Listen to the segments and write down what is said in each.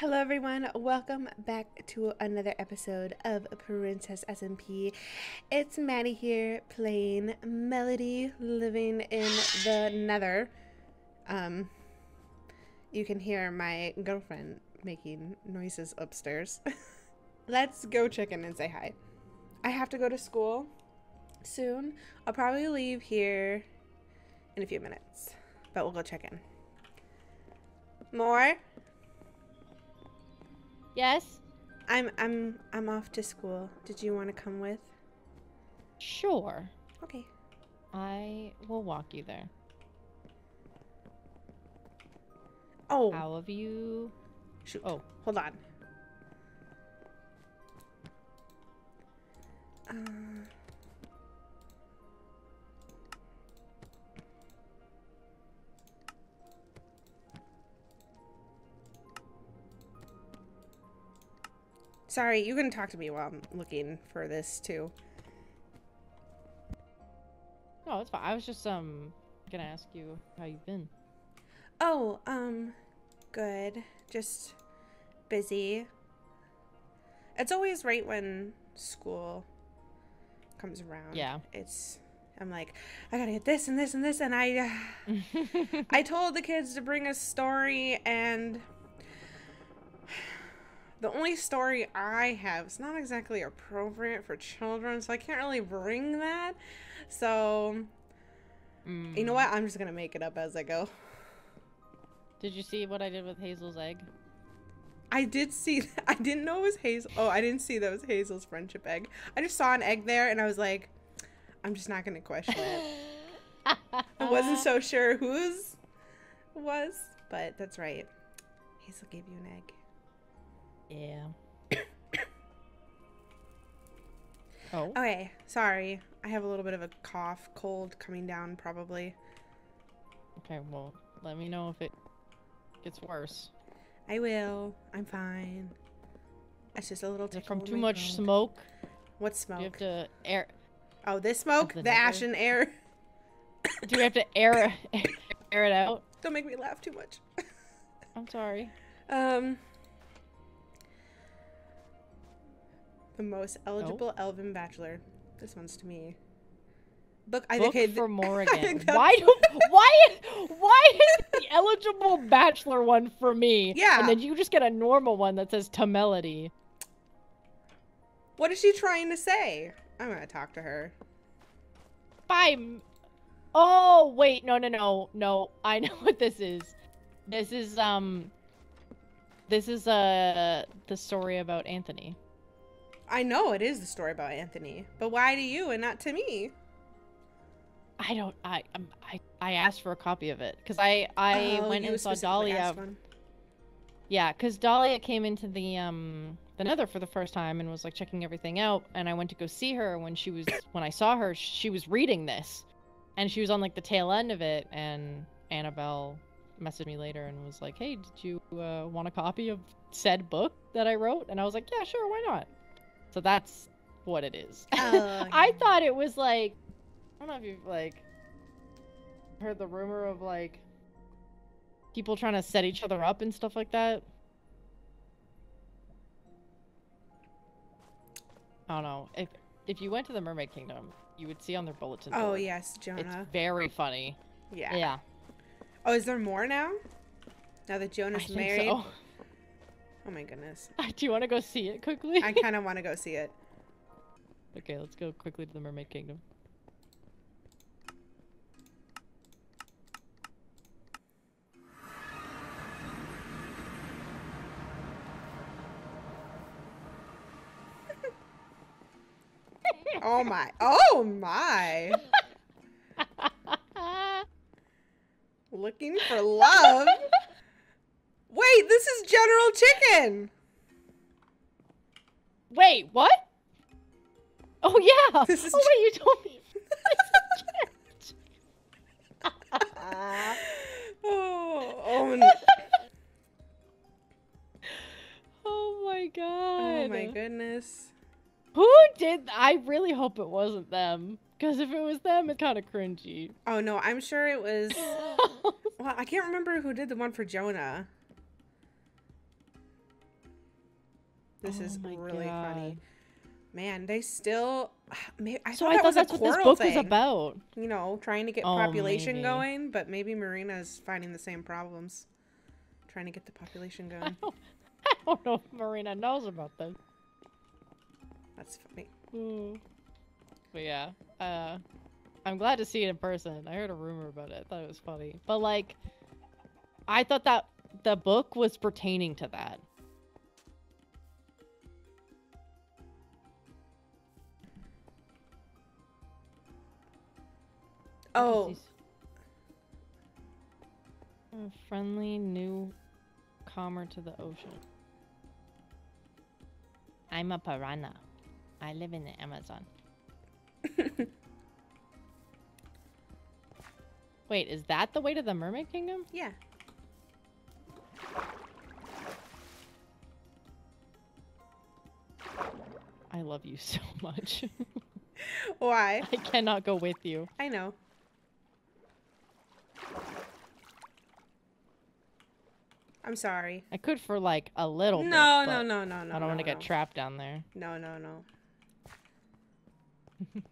Hello everyone, welcome back to another episode of Princess SMP. It's Maddie here playing Melody living in the nether. Um you can hear my girlfriend making noises upstairs. Let's go check in and say hi. I have to go to school soon. I'll probably leave here in a few minutes, but we'll go check in. More? Yes? I'm I'm I'm off to school. Did you want to come with? Sure. Okay. I will walk you there. Oh, How have you... shoot. Oh, Hold on. Uh, sorry, you can talk to me while I'm looking for this too. no, it's fine. I was just, um, gonna ask you how you've been. Oh, um, good. Just busy. It's always right when school comes around. Yeah. It's I'm like, I gotta get this and this and this, and I I told the kids to bring a story, and the only story I have is not exactly appropriate for children, so I can't really bring that. So you know Mm. what? I'm just gonna make it up as I go. Did you see what I did with Hazel's egg? I did see. That. I didn't know it was Hazel. Oh, I didn't see that was Hazel's friendship egg. I just saw an egg there, and I was like, I'm just not gonna question it. I wasn't so sure whose was, but that's right. Hazel gave you an egg. Yeah. oh, Okay, sorry. I have a little bit of a cough, cold coming down, probably. okay, well, let me know if it gets worse. I will. I'm fine. It's just a little tickle from too much throat. smoke? What smoke? you have to air... Oh, this smoke, the the ashen air. Do you have to air, air it out? Don't make me laugh too much. I'm sorry. Um, the most eligible elven bachelor. This one's to me. Book. I Book think. for Morrigan. Why do why why is the eligible bachelor one for me? Yeah. And then you just get a normal one that says to Melody. What is she trying to say? I'm gonna talk to her. Bye. Oh wait, no no no no. I know what this is. This is um this is uh the story about Anthony. I know it is the story about Anthony, but why to you and not to me? I don't I um, I I asked for a copy of it cuz I I Oh, went and saw Dahlia. Yeah, because Dahlia came into the um the Nether for the first time and was like checking everything out, and I went to go see her when she was when I saw her, she was reading this, and she was on like the tail end of it, and Annabelle messaged me later and was like, "Hey, did you uh, want a copy of said book that I wrote?" And I was like, "Yeah, sure, why not?" So that's what it is. Oh, I thought it was like I don't know if you've like heard the rumor of like people trying to set each other up and stuff like that. I don't know. If if you went to the Mermaid Kingdom, you would see on their bulletin Oh board. yes, It's Jonah. very funny. Yeah. Yeah. Oh, is there more now? Now that I Jonah's think married. so. Oh my goodness. Do you want to go see it quickly? I kind of want to go see it. okay, let's go quickly to the Mermaid Kingdom. Oh my. Oh my. Looking for love. Wait, this is General Chicken. Wait, what? Oh yeah. This is oh wait, you told me. oh, oh, n- oh, oh my god. oh my goodness. Who did? I really hope it wasn't them. Because if it was them, it's kind of cringy. Oh no, I'm sure it was. Well, I can't remember who did the one for Jonah. This Oh is really funny. Man, they still. Maybe, I so thought I thought that's what this book thing. was about. You know, trying to get Oh, population maybe. going, but maybe Marina's finding the same problems. Trying to get the population going. I don't know if Marina knows about this. That's funny. But yeah, uh, I'm glad to see it in person. I heard a rumor about it. I thought it was funny. But like, I thought that the book was pertaining to that. Oh, A friendly new calmer to the ocean. I'm a piranha. I live in the Amazon. Wait, is that the way to the Mermaid Kingdom? yeah. I love you so much. Why? I cannot go with you. I know. I'm sorry. I could for like a little bit. No, no, no, no, no. I don't want no, to get no. trapped down there. No, no, no.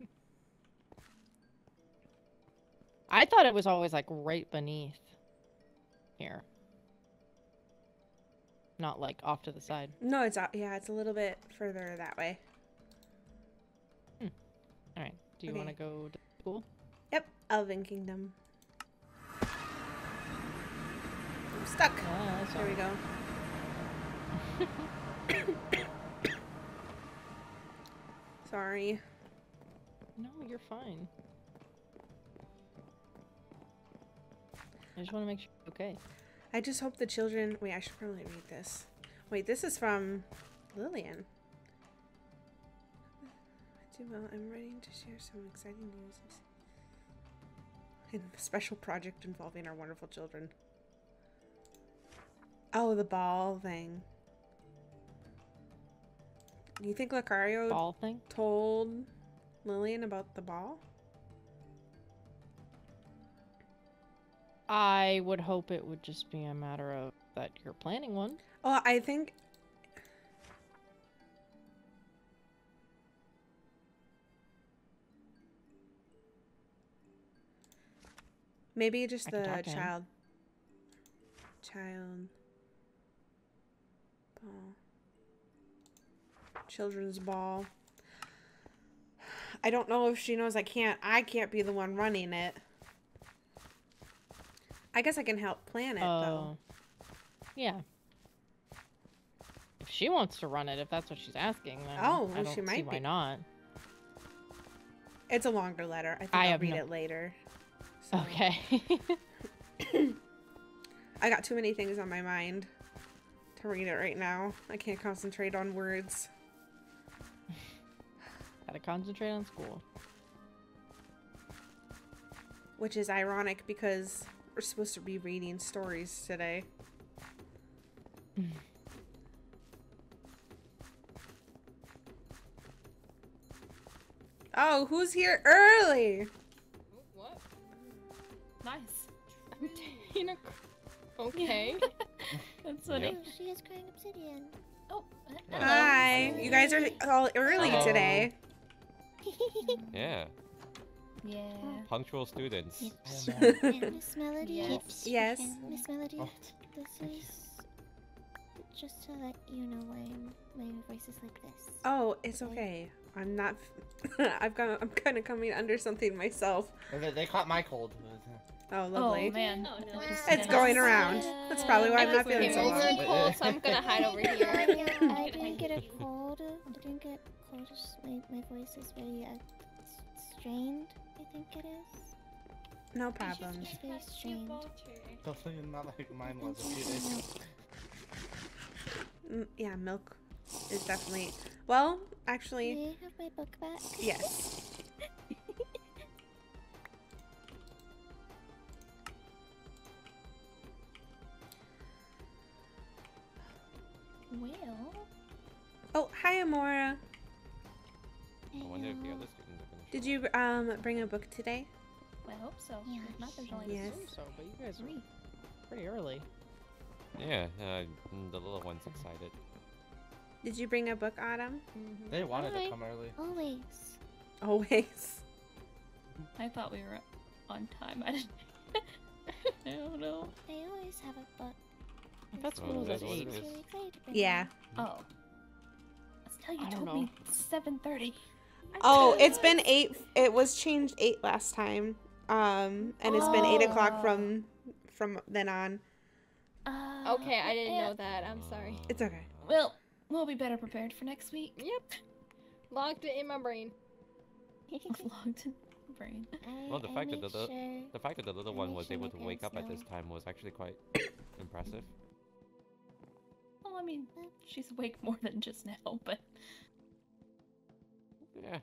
I thought it was always like right beneath here. Not like off to the side. No, it's out. Yeah, it's a little bit further that way. Hmm. All right. Do you Okay. want to go to school? Yep, Elven Kingdom. Stuck. Yeah, that's There we go. Sorry. No, you're fine. I just want to make sure you're okay. I just hope the children. Wait, I should probably read this. Wait, this is from Lillian. I do well. I'm ready to share some exciting news. In a special project involving our wonderful children. Oh, the ball thing. Do you think Lucario Ball thing? told Lillian about the ball? I would hope it would just be a matter of that you're planning one. Oh, I think. Maybe just I the talk to him. child. Child. Ball. Children's ball. I don't know if she knows I can't. I can't be the one running it. I guess I can help plan it though. Oh. Yeah. If she wants to run it, if that's what she's asking, then Oh, I don't she see might why be. not. It's a longer letter. I think I will read no- it later. So- Okay. I got too many things on my mind to read it right now. I can't concentrate on words. Gotta concentrate on school. Which is ironic because we're supposed to be reading stories today. oh, who's here early? What? Nice. I'm taking a. cr- Okay. That's funny. Oh, she is crying obsidian. Oh. Hello. Hi. You guys are all early Hello. today. Yeah, Yeah. punctual students. and Miss Melody. Yes. Yes. Miss oh. Melody, Oh. this is just to let you know why my voice is like this. Oh, it's okay. I'm not. I've got. I'm kind of coming under something myself. They, they caught my cold. Oh, lovely. Oh man. Oh, no. It's going around. That's probably why I'm not feeling so well, well. cold, so I'm gonna hide over I, here. uh, I didn't get a cold. I didn't get cold. just My, my voice is very uh, strained. I think it is. No problem. It's very strained. Definitely not like mine was a few days milk. Mm, yeah, milk is definitely. Well, May actually, I have my book back? yes. Well. Oh, hi, Amora. I wonder if the other students are gonna. Did you um bring a book today? I hope so. Yeah. If not, there's only Yes. assume so, but you guys are pretty early. Yeah, uh, mm, the little one's excited. Did you bring a book, Autumn? They wanted Hi. to come early. Always. Always. I thought we were on time. I didn't. I don't know. They always have a book. I thought Oh, was that's at what it eight. is. It's really excited to bring Yeah. Oh. Let's tell you I don't told me seven thirty. Oh, it's been eight. It was changed eight last time. Um, and it's been eight o'clock Oh. from from then on. Uh, Okay, I didn't yeah. know that. I'm sorry. It's okay. Well, we'll be better prepared for next week. Yep. Logged it in my brain. Logged in my brain. Well, the I fact that the- sure The fact that the little one was sure able to wake up parents at this time was actually quite impressive. Well, I mean, she's awake more than just now, but Yeah.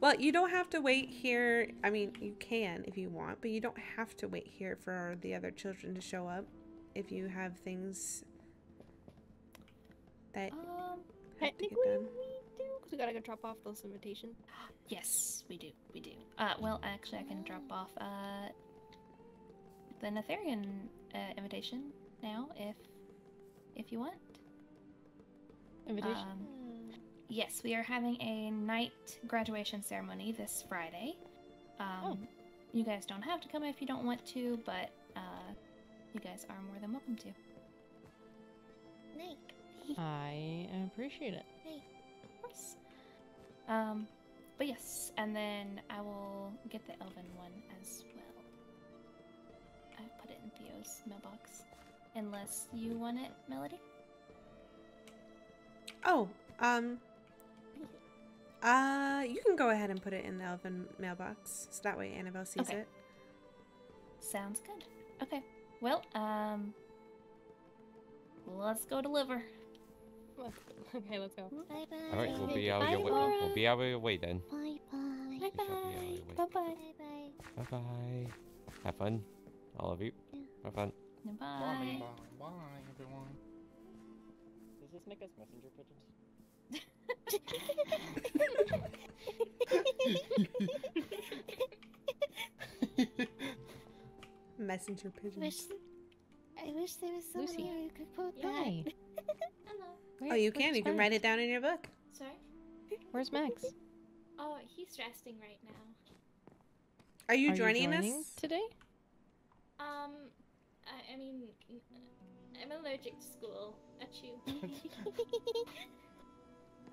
Well, you don't have to wait here. I mean, you can if you want, but you don't have to wait here for the other children to show up if you have things that um, have to get Technically, done. We do. Cause we gotta go drop off those invitations. yes, we do, we do. Uh, well, actually, I can drop off uh the Netherian uh, invitation now, if if you want. Invitation. Um, yes, we are having a night graduation ceremony this Friday. Um, You guys don't have to come if you don't want to, but uh, you guys are more than welcome to. Night. I appreciate it. Of Um, but yes, and then I will get the elven one as well. I put it in Theo's mailbox. Unless you want it, Melody? Oh, um, uh, you can go ahead and put it in the elven mailbox, so that way Annabelle sees Okay. it. Sounds good. Okay. Well, um, let's go deliver. Let's- okay, let's go. Bye bye. All right, we'll be Bye, out your way. We'll be out of your way then. Bye bye. Bye We shall be out bye. Bye bye. Bye bye. Bye bye. Have fun, all of you. Yeah. Have fun. Bye, Bye. bye, bye, everyone. Does this make us messenger pigeons? Messenger pigeon. Wish, I wish there was someone Lucy. who could quote Hi. Hello. Oh, you can. You can write it down in your book. Sorry? Where's Max? Oh, he's resting right now. Are you Are joining, you joining us? today? Um, I, I mean, I'm allergic to school. Achoo.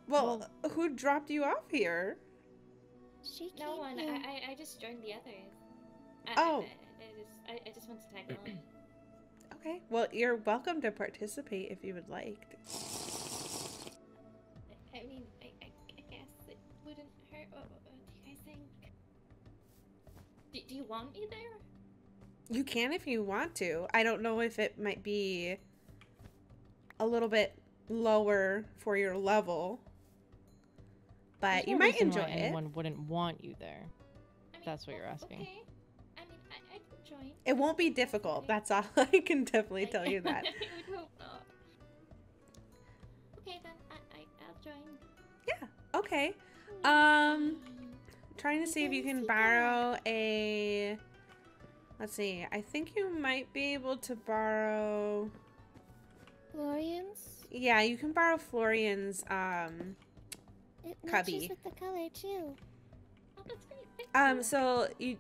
Well, who dropped you off here? She came no one. I, here. I, I just joined the others. I, Oh. I, I, I just, I, I just want to tag along. Okay. Well, you're welcome to participate if you would like. I, I mean, I, I, I guess it wouldn't hurt. What, what, what do you guys think? Do, do you want me there? You can if you want to. I don't know if it might be a little bit lower for your level, but There's you no might reason enjoy why it. Anyone wouldn't want you there. I mean, That's what oh, you're asking. Okay. I mean, I, I'd join. It won't be difficult. That's all I can definitely tell you that. I would hope Okay. Um, trying to see if you can borrow a. Let's see. I think you might be able to borrow. Florian's. Yeah, you can borrow Florian's. Um. It Cubby. matches with the color too. Oh, that's great. Thank Um. you. So you,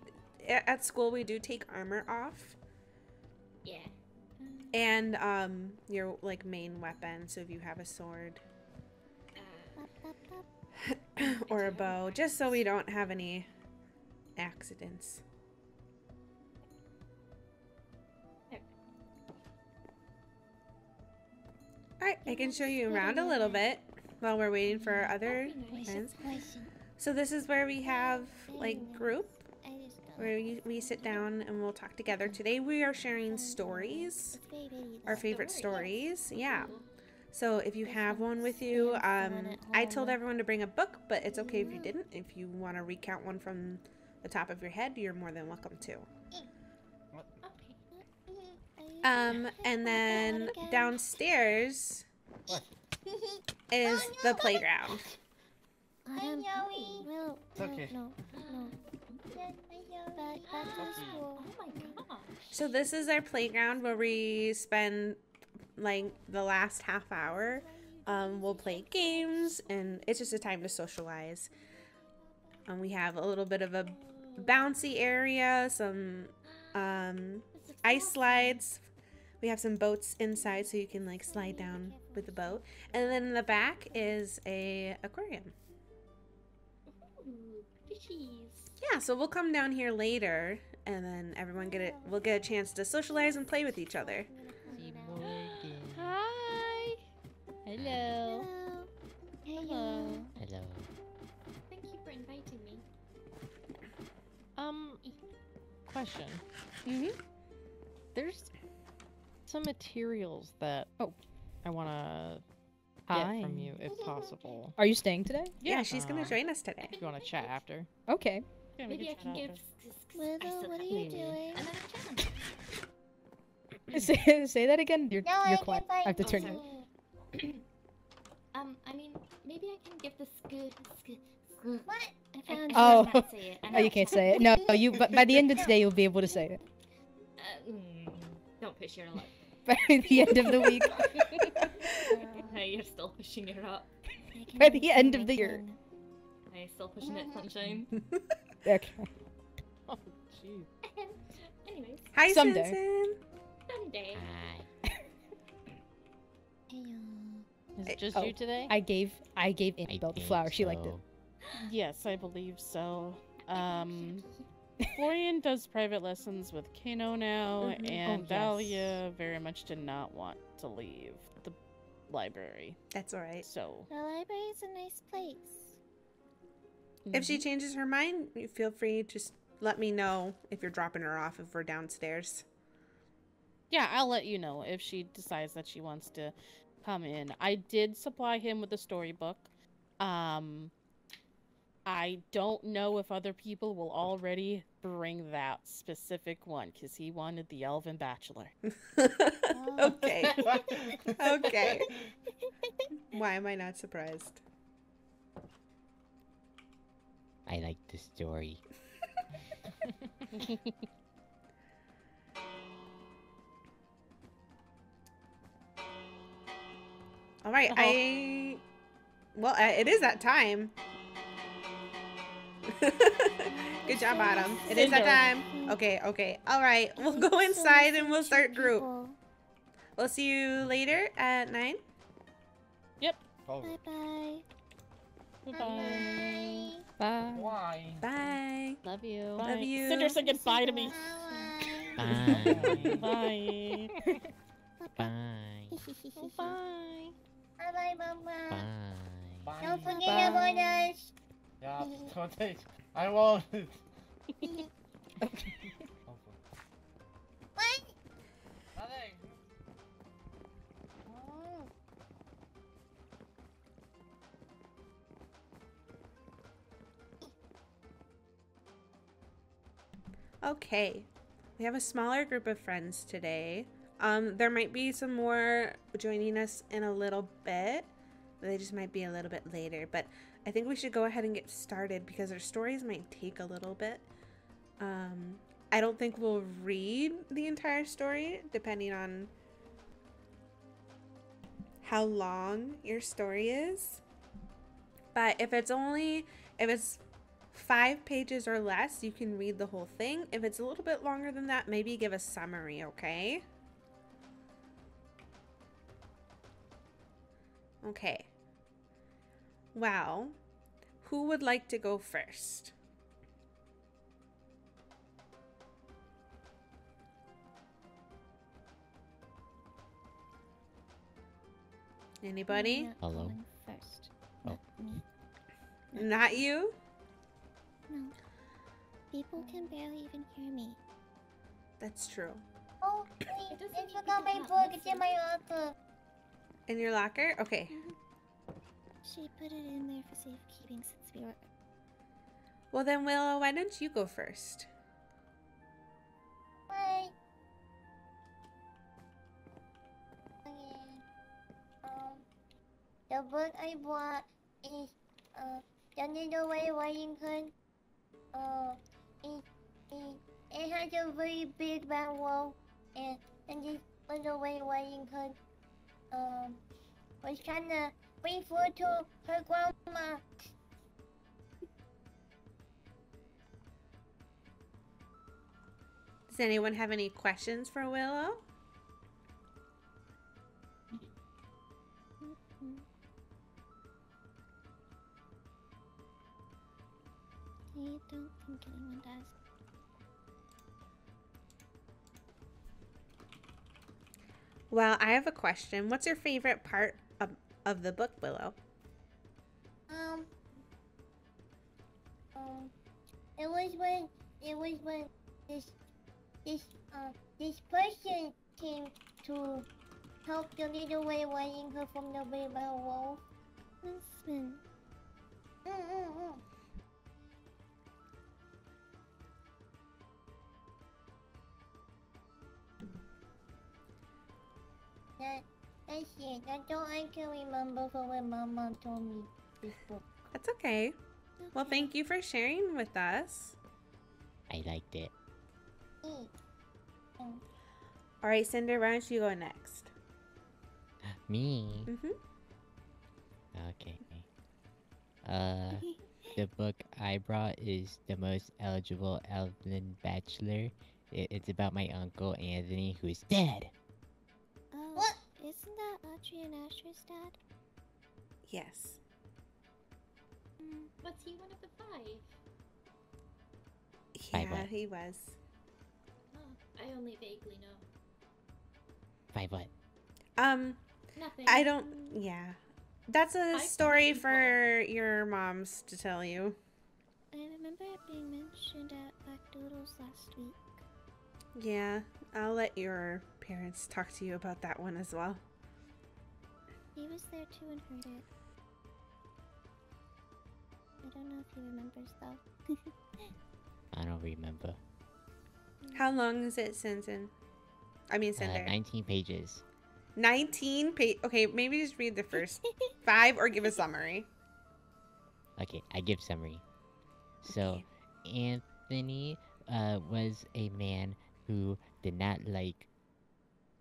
at school we do take armor off, yeah. And um your like main weapon. So if you have a sword uh. or a bow, just so we don't have any accidents. Alright, I can show you around a little bit while we're waiting for our other friends. So this is where we have like group where we, we sit down and we'll talk together. Today we are sharing stories, our favorite stories. Yeah. Ooh. So if you have one one with you, um, I told everyone to bring a book, but it's okay if you Mhm. didn't. If you want to recount one from the top of your head, you're more than welcome to. Okay. Are you Um, and then downstairs is the playground. Autumn, Yowie. Well, no, okay. no, no. But back to school. Oh my gosh. So this is our playground where we spend like the last half hour. Um, we'll play games, and it's just a time to socialize. Um, we have a little bit of a bouncy area, some um, ice slides. We have some boats inside, so you can like slide down with the boat. And then in the back is a aquarium. Yeah, so we'll come down here later, and then everyone get it. We'll get a chance to socialize and play with each other. Hello. Hello. Hello. Hello. Thank you for inviting me. Um, question. Mm-hmm. There's some materials that Oh. I want to Hi. get from you if possible. Are you staying today? Yeah, she's gonna join us today. If you want to chat after. Okay. Yeah, Maybe I can can give. after. Widow, what are you doing? Another chance. say, say that again. You're, No, you're can quiet. I have to Oh, turn sorry. You. Um, I mean, maybe I can give the scoot. scoot, scoot. What? I found Oh. I can't say it. Oh, you can't say it. No, you. But by the end of today, you'll be able to say it. Uh, mm, don't push your luck. By the end of the week. hey, you're still pushing it luck. By the end of the year. Hey, still pushing it, sunshine. Okay. Oh, jeez. Anyways, Hi, Someday. Simpson. someday. Hello. Is it just oh, you today? I gave I gave Annabelle the flower. She liked it. Yes, I believe so. Um, Florian does private lessons with Kano now, Mhm. and Oh, yes. Dahlia very much did not want to leave the library. That's all right. So, The library is a nice place. If she Mhm. changes her mind, you feel free. To just let me know if you're dropping her off if we're downstairs. yeah, I'll let you know if she decides that she wants to come in. I did supply him with a storybook. Um, I don't know if other people will already bring that specific one because he wanted the Elven Bachelor. okay. okay. Why am I not surprised? I like the story. All right, Uh-huh. I. Well, uh, it is that time. Good job, Autumn. It is that time. Okay, okay. All right, we'll go inside and we'll start group. We'll see you later at nine. Oh, Bye bye. Goodbye. Bye. why? Bye. Love you. Love Bye. you. Cinder, say goodbye to me. Bye. Bye. Bye. Oh, bye. Bye bye, Mama. Bye. Bye. Don't forget Bye. about us. Yeah, don't take. I won't. What? Nothing. Oh. Okay. We have a smaller group of friends today. Um, there might be some more joining us in a little bit. They just might be a little bit later, but I think we should go ahead and get started because our stories might take a little bit. Um, I don't think we'll read the entire story, depending on how long your story is. But if it's only if it's five pages or less, you can read the whole thing. If it's a little bit longer than that, maybe give a summary, okay? Okay. Well, who would like to go first? Anybody? Not Hello? First. Oh. Not. Not you? No. People can barely even hear me. That's true. Oh, It I forgot my book. It's in my locker. In your locker? Okay. She put it in there for safekeeping since we were. Well, then, Willow, why don't you go first? Okay. Um, the book I bought is uh, the Little Riding Hood. Uh, it, it, it has a very big round wall, and and this little Riding Hood, um, was trying to bring food to her grandma. Does anyone have any questions for Willow? I don't think anyone does. Well, I have a question. What's your favorite part of, of the book, Willow? Um, um, it was when it was when this this uh this person came to help the little Red Riding Hood from the baby Round Wall. Husband. Mm mm mm. That, that's it. That's all I can remember from when Mama told me this book. That's okay. Well, thank you for sharing with us. I liked it. Mm. Mm. All right, Cinder, why don't you go next? Me? Mm-hmm. Okay. Uh, the book I brought is The Most Eligible Elven Bachelor. It's about my uncle Anthony, who's dead. What? isn't that Audrey and Asher's dad? Yes. Was he one of the five? Five Yeah, what? he was. Oh, I only vaguely know. Five what? Um, Nothing. I don't. Yeah, that's a Five story people. for your moms to tell you. I remember it being mentioned at Backdoodles last week. Yeah, I'll let your parents talk to you about that one as well. He was there too and heard it. I don't know if he remembers though. I don't remember. How long is it, Sinsin? I mean, Uh, 19 pages. 19 page. Okay, maybe just read the first five or give a summary. Okay, I give summary. So, Anthony uh, was a man who did not like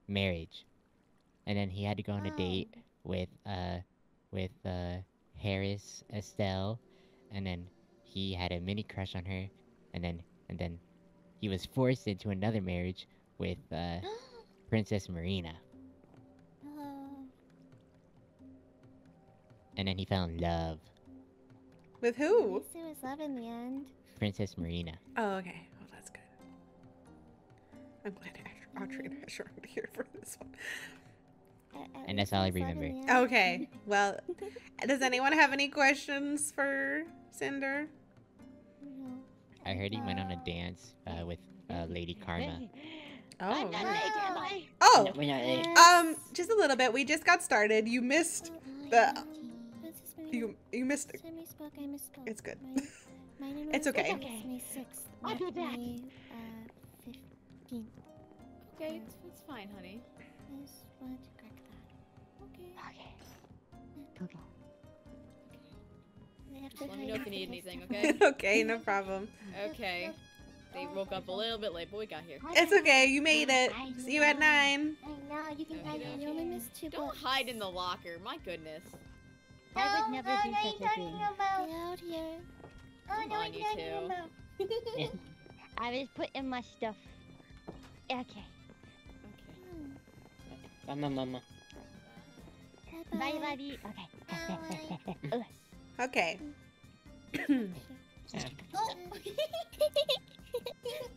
marriage, and then he had to go on a date with uh with uh Harris Estelle, and then he had a mini crush on her, and then and then he was forced into another marriage with uh Princess Marina, Oh, and then he fell in love. With at who? least it was love in the end. Princess Marina. Oh, okay. Well, that's good. I'm glad Ash- Audrey and Asher are here for this one. At- at And that's all I was love in the remember. Okay. Well, does anyone have any questions for Cinder? I heard he went on a dance uh, with uh, Lady Karma. Oh. not late, am I? Oh. we're not late. Um, just a little bit. We just got started. You missed the. You you missed. Time we spoke, I misspoke. It's good. My, my name It's okay. May- May 6th. I'll be back. May, uh, 15th. Okay, it's, it's fine, honey. I just wanted to correct that. Okay. Okay. I have Just let me know if you need anything, okay? okay, no problem. Okay. They woke up a little bit late, but we got here. It's okay. You made it. See you at nine. I know you can hide Okay, in You only missed two Don't books. hide in the locker. My goodness. I would Oh, never oh, do what are you such a talking thing. about? Get out here. Oh, Come no, on, what are you you talking two. about? I was putting my stuff. Okay. Okay. Hmm. Mama, mama. Bye Bye, bye. buddy. Okay. Bye. Okay. Oh.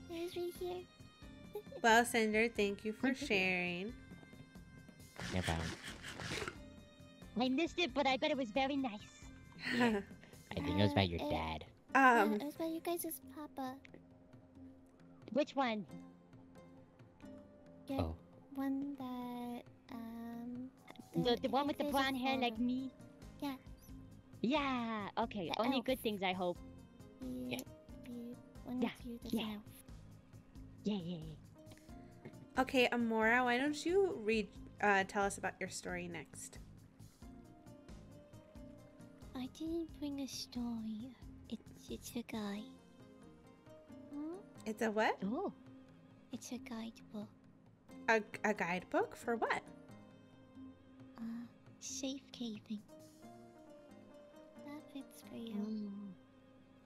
There's right here. well, Cinder, thank you for sharing. No problem. I missed it, but I bet it was very nice. I think it was about your Uh, dad. um, yeah, it was about you guys' papa. Which one? Yeah, Oh. one that, um... The, the one with the brown hair like me? Yeah. Yeah, okay. The Only elf. good things, I hope. The, Yeah. the one Yeah, you that's yeah. elf. Yeah, yeah, yeah. okay, Amora, why don't you read? Uh, tell us about your story next. I didn't bring a story. It's it's a guy. It's a what? Oh. It's a guidebook. A, a guidebook for what? Uh, safe caving. That fits for you.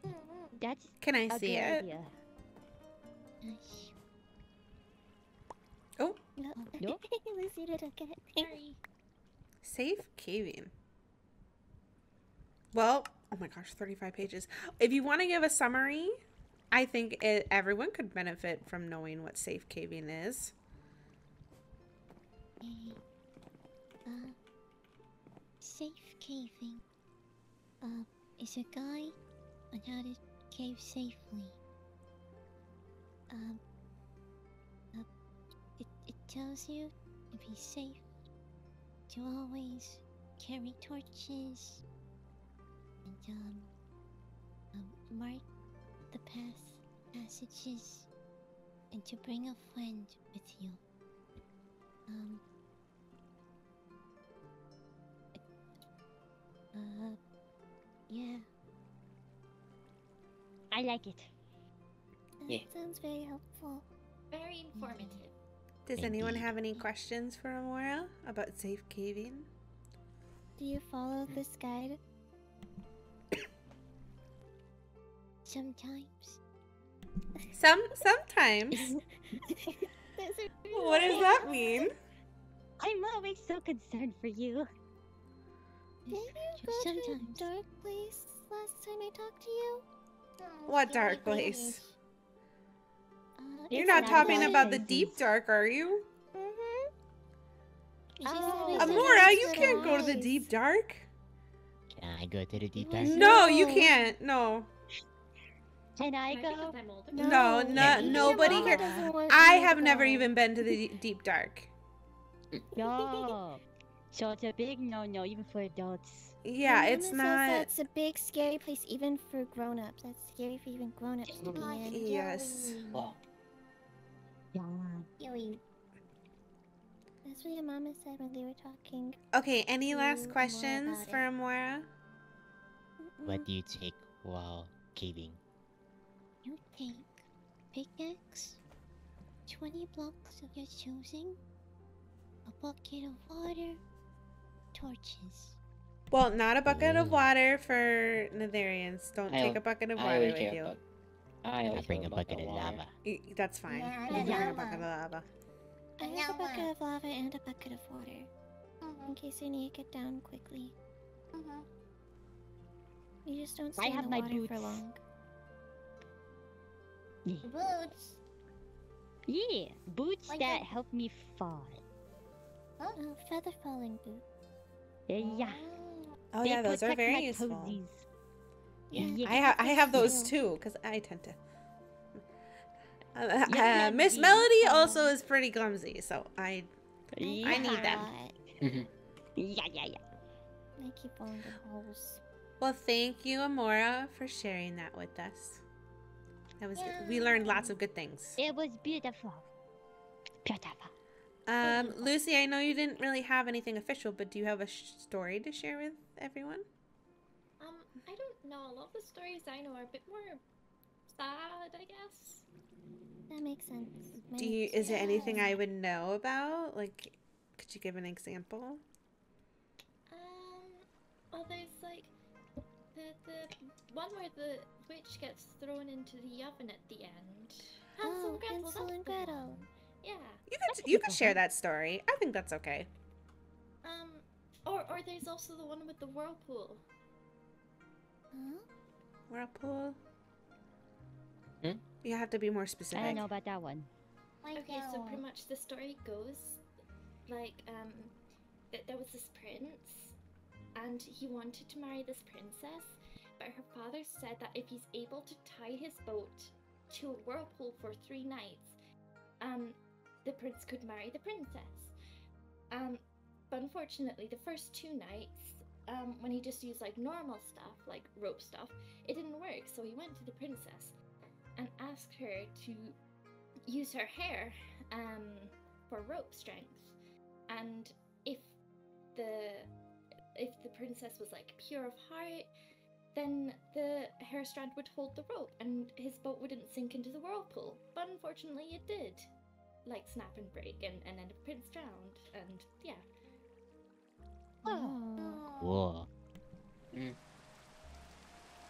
Mm. That's Can I a see good it? idea. Nice. Oh, No. Nope. Lucy did look at it. Sorry. safe caving. Well, oh my gosh, 35 pages. If you want to give a summary, I think it, everyone could benefit from knowing what safe caving is. Okay. Uh, safe caving. Uh, is a guide on how to cave safely. Um, uh, it, it tells you to be safe, to always carry torches, and um, um mark the path passages, and to bring a friend with you. Um. Uh, yeah. I like it. That Yeah. sounds very helpful. Very informative. Does anyone Indeed. have any questions for Amora about safe caving? Do you follow this guide? Sometimes. Some sometimes. what does that mean? I'm always so concerned for you. Did you go to a dark place last time I talked to you? What dark place? Uh, You're not not talking about the deep dark, are you? Mm-hmm. Oh. Amora, you can't go to the deep dark. Can I go to the deep dark? No, you can't. No. Can I Maybe go? because I'm. No, no, nobody here. mama doesn't want I you to have never go. even been to the deep dark. No. So it's a big no-no even for adults. Yeah, My it's not. That's a big scary place even for grown-ups. That's scary for even grown-ups to be in. Yes. Yeah. Yui. That's what your mama said when they were talking. Okay, any last questions about for it. Amora? what do you take while caving? You take pickaxe, 20 blocks of your choosing, a bucket of water, torches. Well, not a bucket of water for Netherians. Don't I take a bucket of water with you. I I always bring a bucket of lava. Y- That's fine. Yeah, You can bring a bucket of lava. I have a bucket of lava and a bucket of water, in case I need to get down quickly. Mhm. You just don't I stay in have the my water for boots. Long. Boots. Yeah, boots Like that a- help me fall. Oh, no, feather falling boots. Uh, yeah. Oh they yeah, those are very my useful. toesies. Yeah, Yeah. I have I have those Too. too because I tend to. Uh, Yeah, uh, Miss. Melody also is pretty clumsy, so I Yeah. I need them. Yeah, yeah, yeah. I keep falling in holes. Well, thank you, Amora, for sharing that with us. That was good. we learned lots of good things. It was beautiful. Beautiful. Um, Lucy, I know you didn't really have anything official, but do you have a sh- story to share with everyone? Um, I don't know. A lot of the stories I know are a bit more sad, I guess. That makes sense. Do you? Is there anything I would know about? Like, could you give an example? Um, well, there's like the the one where the witch gets thrown into the oven at the end. Hansel Oh, and Gretel. Hansel and Gretel. Yeah. You could you could share that story. I think that's okay. Um, or or there's also the one with the whirlpool. Huh? Whirlpool. Hmm? You have to be more I specific. don't know about that one. Like Okay, so that pretty much the story goes like um that there was this prince and he wanted to marry this princess, but her father said that if he's able to tie his boat to a whirlpool for three nights, um the prince could marry the princess. Um but unfortunately the first two nights um, when he just used like normal stuff, like rope stuff, it didn't work. So he went to the princess and asked her to use her hair um, for rope strength. And if the if the princess was like pure of heart, then the hair strand would hold the rope and his boat wouldn't sink into the whirlpool. But unfortunately, it did. Like snap and break, and, and then the prince drowned, and yeah. Oh. Whoa. Mm.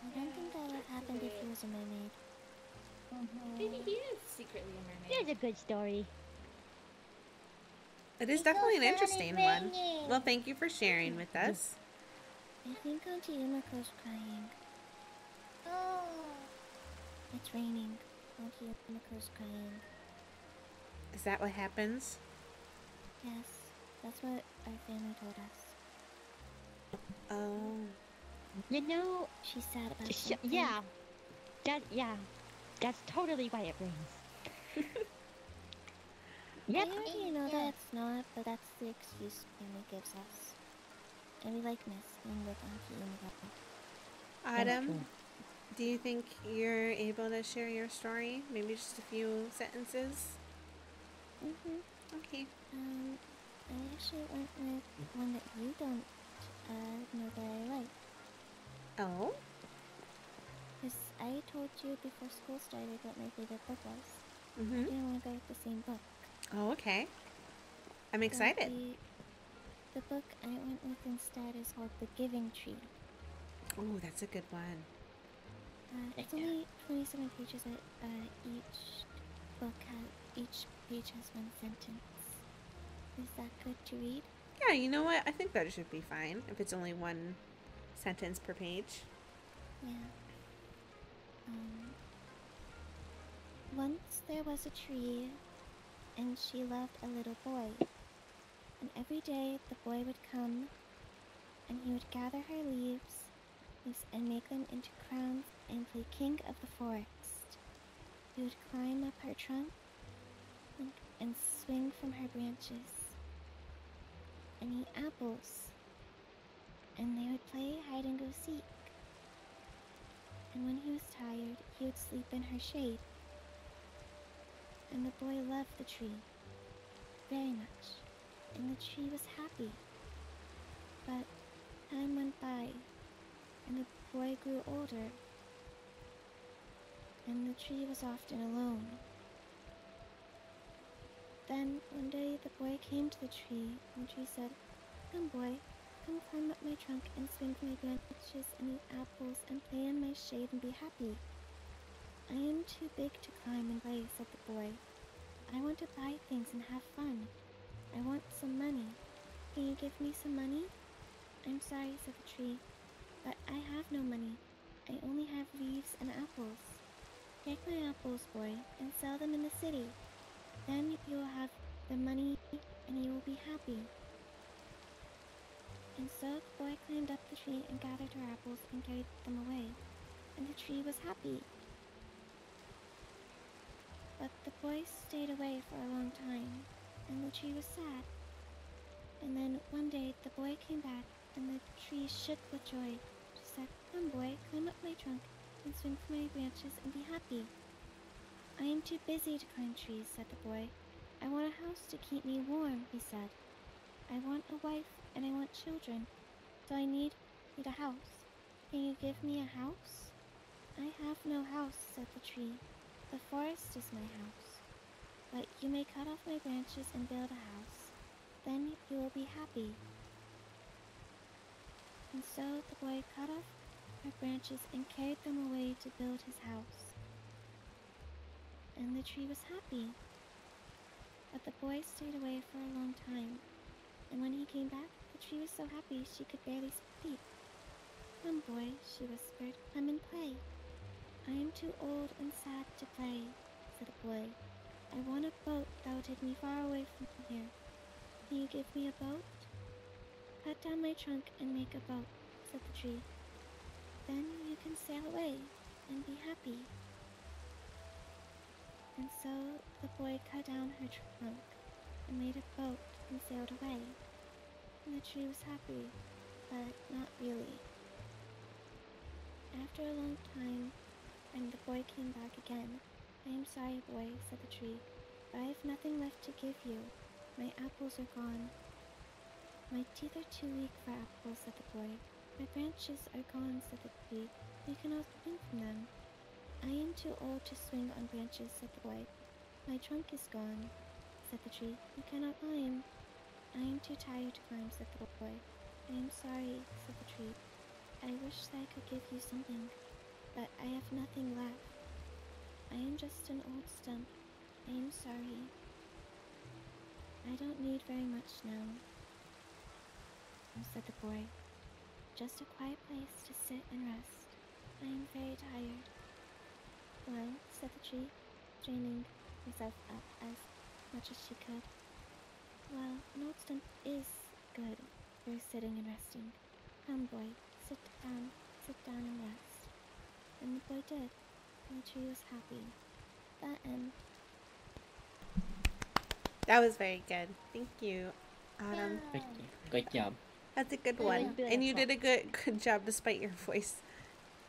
I don't think that would have happened if he was a mermaid. Mm-hmm. Maybe he is secretly a mermaid. There's a good story. It is definitely an interesting one. Well, thank you for sharing with us. I think Auntie Yumako's crying. Oh. It's raining. Auntie Yumako's crying. Is that what happens? Yes, that's what our family told us. Oh. You know, She's sad about sh- something. yeah, that yeah, that's totally why it rains. Yep. I already know that it's not, but that's the excuse family gives us. And we like Miss being with Auntie Autumn, do you think you're able to share your story? Maybe just a few sentences? Mm-hmm. Okay. Um, I actually went with one that you don't uh, know that I like. Oh? Because I told you before school started what my favorite book was. Mm-hmm. I didn't want to go with the same book. Oh, okay. I'm excited. The, the book I went with instead is called The Giving Tree. Oh, that's a good one. Uh, it's only 27 pages. At, uh, each book has each page has one sentence. Is that good to read? Yeah, you know what? I think that should be fine if it's only one sentence per page. Yeah. Um, once there was a tree, and she loved a little boy. And every day the boy would come, and he would gather her leaves, and make them into crowns and play king of the forest. He would climb up her trunk and, and swing from her branches, and eat apples, and they would play hide and go seek and when he was tired, he would sleep in her shade. And the boy loved the tree very much, and the tree was happy. But time went by, and the boy grew older, and the tree was often alone. Then one day the boy came to the tree, and the tree said, Come, boy, come climb up my trunk and swing my branches and eat apples and play in my shade and be happy. I am too big to climb and play, said the boy. I want to buy things and have fun. I want some money. Can you give me some money? I'm sorry, said the tree, but I have no money. I only have leaves and apples. Take my apples, boy, and sell them in the city. Then you will have the money and you will be happy. And so the boy climbed up the tree and gathered her apples and carried them away, and the tree was happy. But the boy stayed away for a long time, and the tree was sad. And then one day the boy came back, and the tree shook with joy. She said, Come, boy, climb up my trunk and swing from my branches and be happy. I am too busy to climb trees, said the boy. I want a house to keep me warm, he said. I want a wife and I want children, so I need, need a house. Can you give me a house? I have no house, said the tree. The forest is my house. But you may cut off my branches and build a house. Then you will be happy. And so the boy cut off her branches and carried them away to build his house. And the tree was happy. But the boy stayed away for a long time, and when he came back, the tree was so happy she could barely speak. Come, boy, she whispered, come and play. I am too old and sad to play, said the boy. I want a boat that will take me far away from here. Can you give me a boat? Cut down my trunk and make a boat, said the tree. Then you can sail away and be happy. And so the boy cut down her trunk and made a boat and sailed away. And the tree was happy, but not really. After a long time, and the boy came back again. I am sorry, boy, said the tree, but I have nothing left to give you. My apples are gone. My teeth are too weak for apples, said the boy. My branches are gone, said the tree. We cannot swing from them. I am too old to swing on branches, said the boy. My trunk is gone, said the tree. We cannot climb. I am too tired to climb, said the boy. I am sorry, said the tree. I wish that I could give you something, but I have nothing left. I am just an old stump. I am sorry. I don't need very much now, said the boy. Just a quiet place to sit and rest. I am very tired. Well, said the tree, straining herself up as much as she could. Well, stump is good for sitting and resting. Come, boy, sit down, sit down and rest. And the boy did, and the tree was happy. That end. That was very good. Thank you, Autumn. Great, great job. That's a good Really one. And you did a good good job despite your voice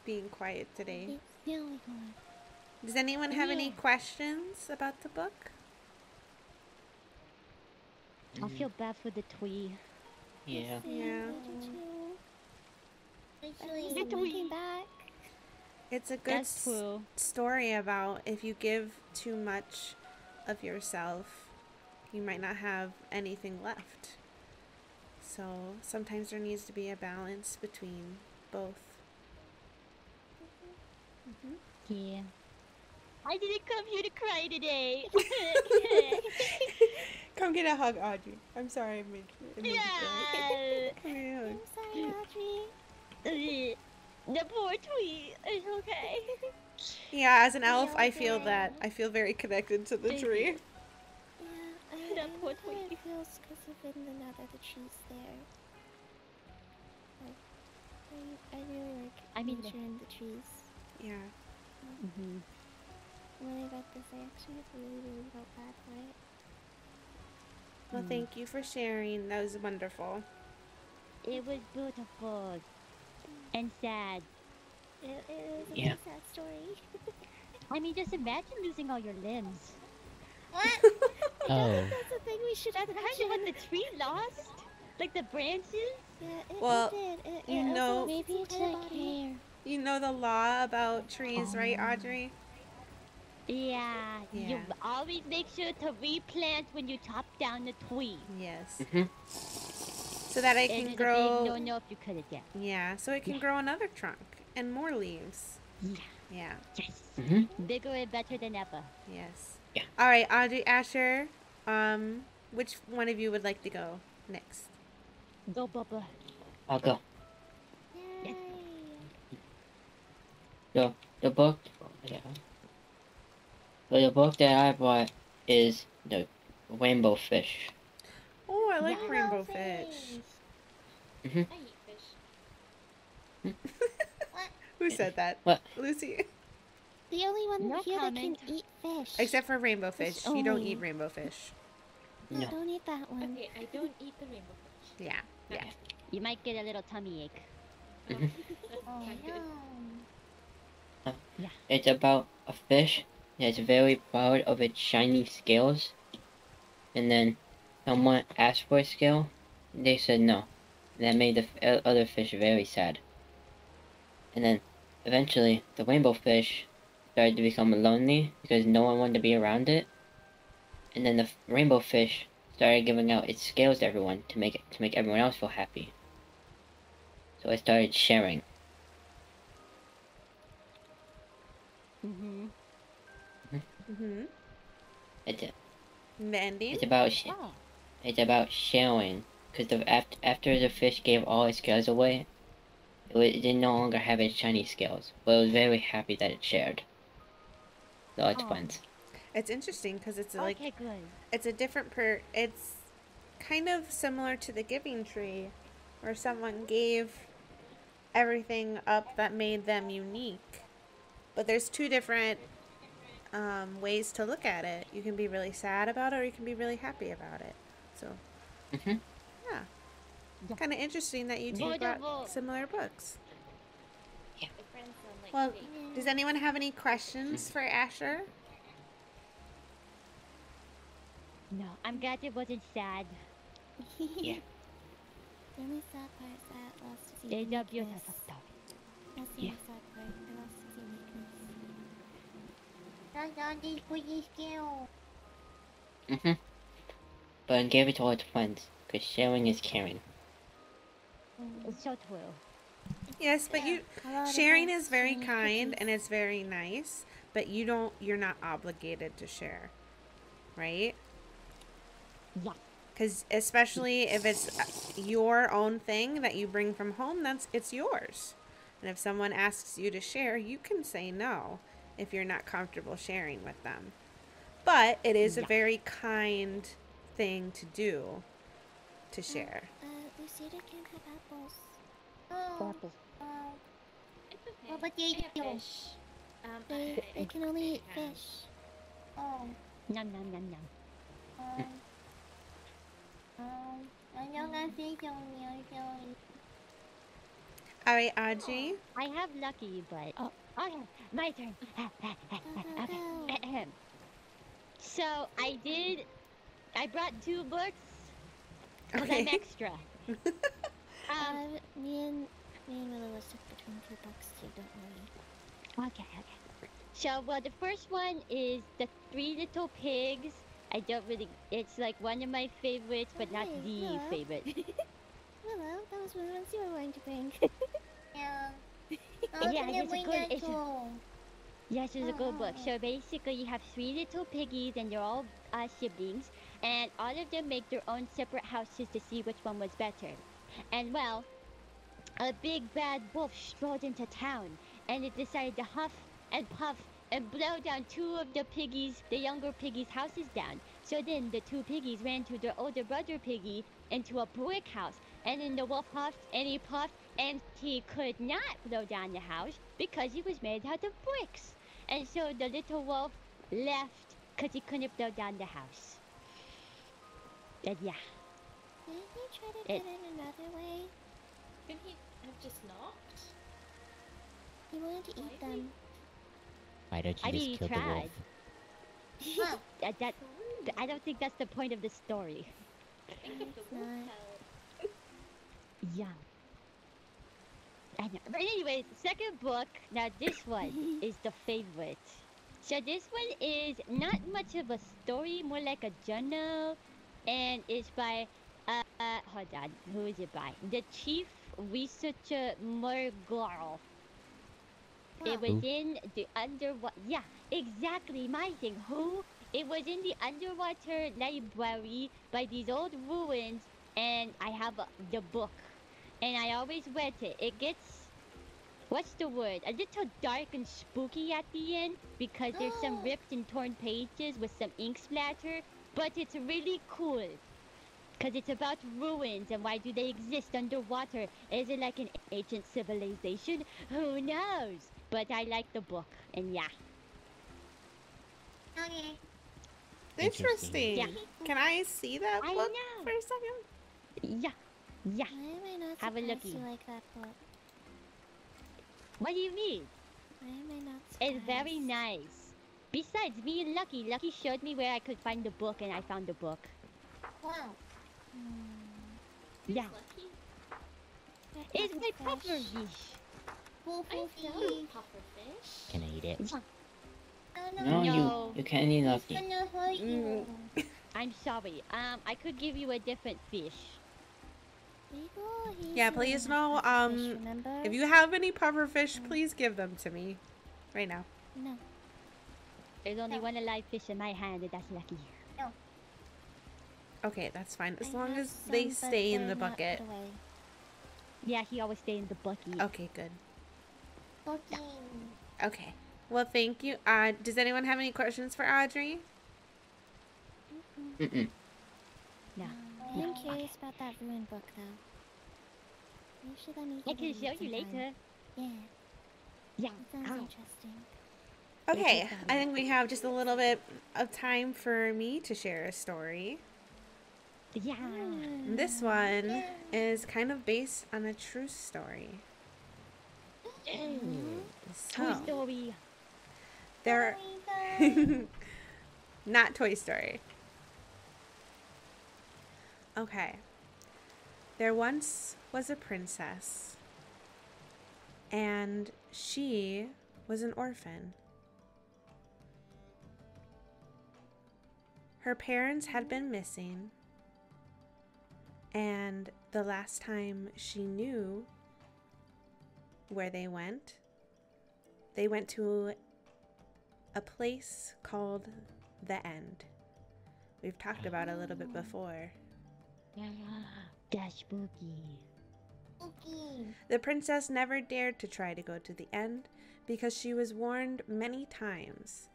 being quiet today. Really good. Does anyone have any questions about the book? I feel bad for the twee. Yeah. Yeah. The boy came back. It's a good s- story about if you give too much of yourself, you might not have anything left. So sometimes there needs to be a balance between both. hmm Yeah. I didn't come here to cry today. Come get a hug, Audrey. I'm sorry I made you. I made yeah. Come get a hug. I'm sorry, Audrey. the poor twee is okay. Yeah, as an elf, Yeah, I feel that. I feel very connected to the tree. Yeah, I, That I poor know how Tweety. it feels because of in the nether, the trees there. Like, I, I really like I mean, nature and the trees. Yeah. Mm-hmm. When I read this, I actually really, really felt bad for it. Well, Mm. thank you for sharing. That was wonderful. It was beautiful and sad. It, it was a Yeah. sad story. I mean, just imagine losing all your limbs. Oh. That's the thing we should That's kind of what the tree lost. Like the branches. Yeah, it, Well, it did. It, you know- maybe its it's like hair. You know the law about trees, right, Oh. Audrey? Yeah, yeah, You always make sure to replant when you chop down the tree. Yes. hmm So that it It can is a grow. big no-no if you cut it down. Yeah, so it can Yeah. grow another trunk and more leaves. Yeah. Yeah. Yes. hmm Bigger and better than ever. Yes. Yeah. All right, Audrey, Asher. Um, which one of you would like to go next? Go, Bubba. I'll go. Yay. So the book, yeah. So the book that I bought is the Rainbow Fish. Oh, I like Yeah. rainbow fish. Mhm. I eat fish. Who said that? What? Lucy. The only one No here comment. that can eat fish. Except for rainbow fish. You don't eat rainbow fish. No, No. don't eat that one. Okay, I don't eat the rainbow fish. Yeah. Yeah. You might get a little tummy ache. That's Oh, not good. yum. It's about a fish that's very proud of its shiny scales. And then someone asked for a scale. They said no. That made the f- uh, other fish very sad. And then eventually the rainbow fish started to become lonely because no one wanted to be around it. And then the rainbow fish started giving out its scales to everyone to make it, to make everyone else feel happy. So I started sharing. Mm-hmm. Mm-hmm. It's, The ending? it's about sh- Oh. It's about sharing, because the after, after the fish gave all its scales away, it, wa- it did no longer have its shiny scales, but it was very happy that it shared. So it's Aw. fun. It's interesting because it's like Okay, good. it's a different per. It's kind of similar to the giving tree, where someone gave everything up that made them unique. But there's two different um, ways to look at it. You can be really sad about it, or you can be really happy about it. So hmm yeah, Yeah. kind of interesting that you two Wonderful. brought similar books. My friends sound like Well, does anyone have any questions for Asher? No, I'm glad it wasn't sad. Yeah. The only sad part is that I lost his They love you. That's the Yeah. sad part. I lost his uniqueness. That's not this pretty skill. Mm-hmm. But give it to all its friends, because sharing is caring. It's so true. Yes, but you A lot of sharing is very kind cookies. and it's very nice, but you don't you're not obligated to share. Right? Yeah. Cuz especially if it's uh, your own thing that you bring from home, that's it's yours. And if someone asks you to share, you can say no if you're not comfortable sharing with them. But it is a very kind thing to do to share. Uh, Lucida can't have apples. Oh, Apple. Oh. It's okay. What about the I have eel? fish. Um, They, I, they can only eat can. fish. Oh, Nom nom nom nom. um. Um, I don't have fish on me, I'm. All right, Audrey. I have lucky, but oh, okay, my turn. okay. so I did. I brought two books because I'm extra. um, Uh, me and me and Willow was stuck between two books too. Don't worry. Okay, okay. So, well, the first one is The Three Little Pigs. I don't really. It's like one of my favorites, but not the Willow. favorite. Willow, that was one of the ones you were going to bring. Yeah. Yeah, yeah, it's a good- that it's a- Yes, it's a good book. Oh. So basically, you have three little piggies, and they're all uh, siblings, and all of them make their own separate houses to see which one was better. And well, a big bad wolf strolled into town, and it decided to huff and puff and blow down two of the piggies, the younger piggies' houses down. So then the two piggies ran to their older brother piggy into a brick house, and then the wolf huffed and he puffed, and he could not blow down the house because it was made out of bricks. And so the little wolf left because he couldn't blow down the house. And yeah. Didn't he try to It- get in another way? Couldn't he have just knocked? He wanted to eat them. Why don't you I just mean, he kill the wolf? tried. Huh. That, that, I don't think that's the point of the story. Think of the It's wolf Yeah. I know. But anyway, second book. Now this one is the favorite. So this one is not much of a story, more like a journal, and it's by uh, uh hold on, who is it by? The chief researcher Murgorl. It was Who? in the underwater. Yeah, exactly my thing. Who? It was in the underwater library by these old ruins, and I have uh, the book, and I always read it. It gets, what's the word? A little dark and spooky at the end because there's some ripped and torn pages with some ink splatter, but it's really cool. Because it's about ruins and why do they exist underwater? Is it like an ancient civilization? Who knows? But I like the book, and yeah. Okay. Interesting. Yeah. Can I see that I book know. for a second? Yeah. Yeah. Why am I not Have a surprised looky. you like that book? What do you mean? Why am I not surprised? It's very nice. Besides, me and Lucky, Lucky showed me where I could find the book, and I found the book. Wow. Yeah. Lucky. It's book my is fresh. pufferfish. Full I full know fish. pufferfish. Can I eat it? No, No, no, No. you you can't eat It's Lucky. gonna hurt you. I'm sorry. Um, I could give you a different fish. Yeah, please no. that has fish, Um, if you have any pufferfish, please give them to me, right now. No. There's only No. one alive fish in my hand, and that's Lucky. Okay, that's fine as I long as they some, but stay in the bucket. Yeah, he always stay in the bucket. Okay, good. Okay. Okay. Well, thank you. Uh, does anyone have any questions for Audrey? Mm-mm. No. I am curious about that ruined book, though. You should let me I can show you sometime. later. Yeah, Yeah. that sounds Ow. interesting. Okay. I think we have just a little bit of time for me to share a story. Yeah. This one is kind of based on a true story. Toy So, Story. there, Sorry, not Toy Story. Okay. There once was a princess, and she was an orphan. Her parents had been missing, and the last time she knew where they went, they went to a place called the End. We've talked about it a little bit before. That's spooky. Okay. The princess never dared to try to go to the end because she was warned many times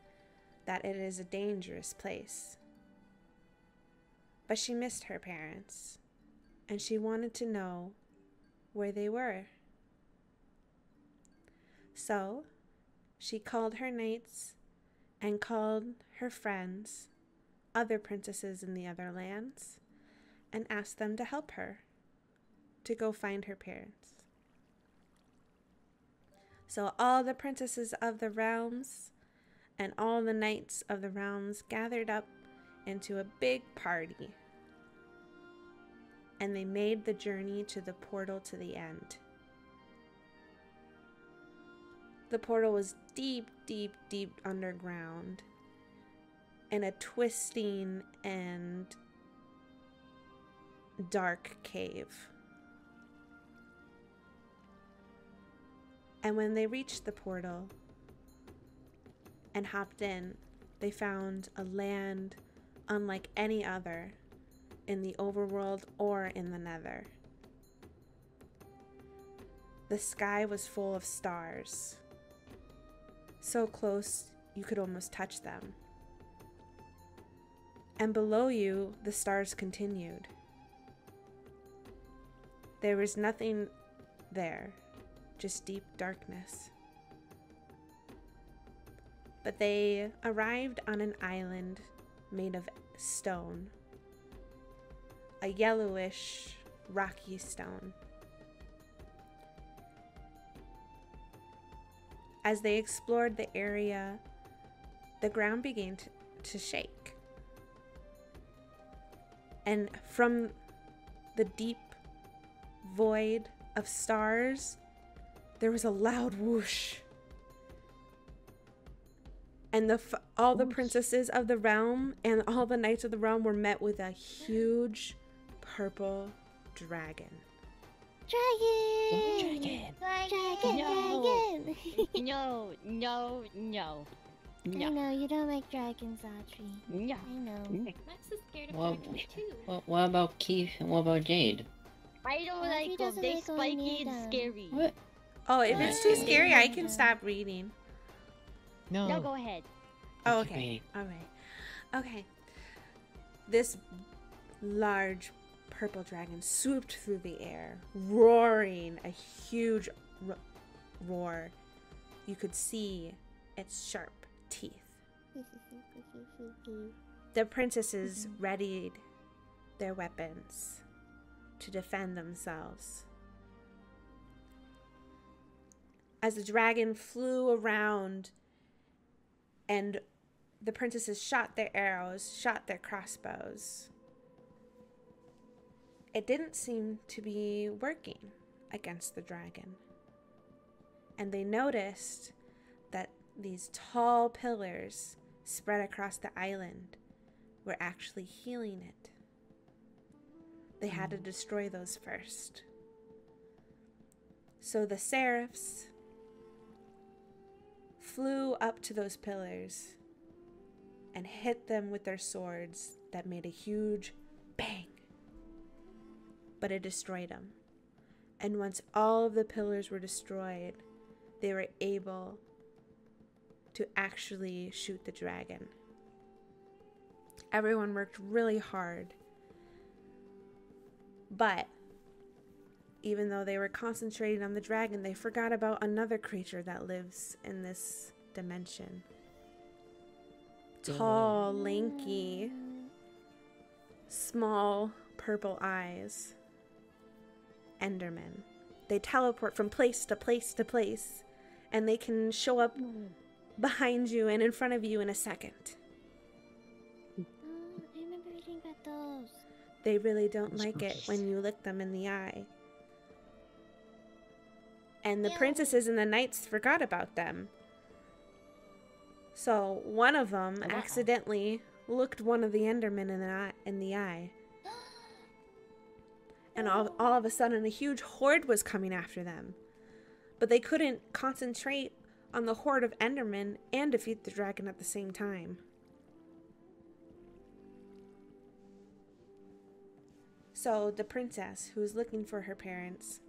that it is a dangerous place. But she missed her parents and she wanted to know where they were. So she called her knights and called her friends, other princesses in the other lands, and asked them to help her to go find her parents. So all the princesses of the realms and all the knights of the realms gathered up into a big party. And they made the journey to the portal to the end. The portal was deep, deep, deep underground in a twisting and dark cave. And when they reached the portal and hopped in, they found a land unlike any other in the overworld or in the nether. The sky was full of stars, so close you could almost touch them. And below you, the stars continued. There was nothing there, just deep darkness. But they arrived on an island made of stone, a yellowish, rocky stone. As they explored the area, the ground began to, to shake. And from the deep void of stars, there was a loud whoosh. And the all the princesses of the realm and all the knights of the realm were met with a huge purple dragon. Dragon! Dragon. Dragon! No. Dragon! No, no, no. I No. know, you don't like dragons, Audrey. No. I know. Max is scared of Well, dragons too. what, what about Keith and what about Jade? I don't Audrey like them. doesn't They like spiky and them. scary. What? Oh, if it's too scary, I can stop reading. No. No, go ahead. Oh, Okay, okay. All right. Okay. This large purple dragon swooped through the air, roaring a huge ro- roar. You could see its sharp teeth. The princesses mm-hmm. readied their weapons to defend themselves. As the dragon flew around and the princesses shot their arrows, shot their crossbows. It didn't seem to be working against the dragon. And they noticed that these tall pillars spread across the island were actually healing it. They had to hmm. destroy those first. So the seraphs flew up to those pillars and hit them with their swords that made a huge bang. But it destroyed them. And once all of the pillars were destroyed, they were able to actually shoot the dragon. Everyone worked really hard. But even though they were concentrating on the dragon, they forgot about another creature that lives in this dimension. Tall, lanky, small purple eyes. Endermen. They teleport from place to place to place, and they can show up behind you and in front of you in a second. Oh, I remember reading about those. They really don't like it when you look them in the eye. And the Yeah. princesses and the knights forgot about them. So one of them wow. accidentally looked one of the Endermen in the eye. In the eye. And all, all of a sudden, a huge horde was coming after them. But they couldn't concentrate on the horde of Endermen and defeat the dragon at the same time. So the princess, who was looking for her parents,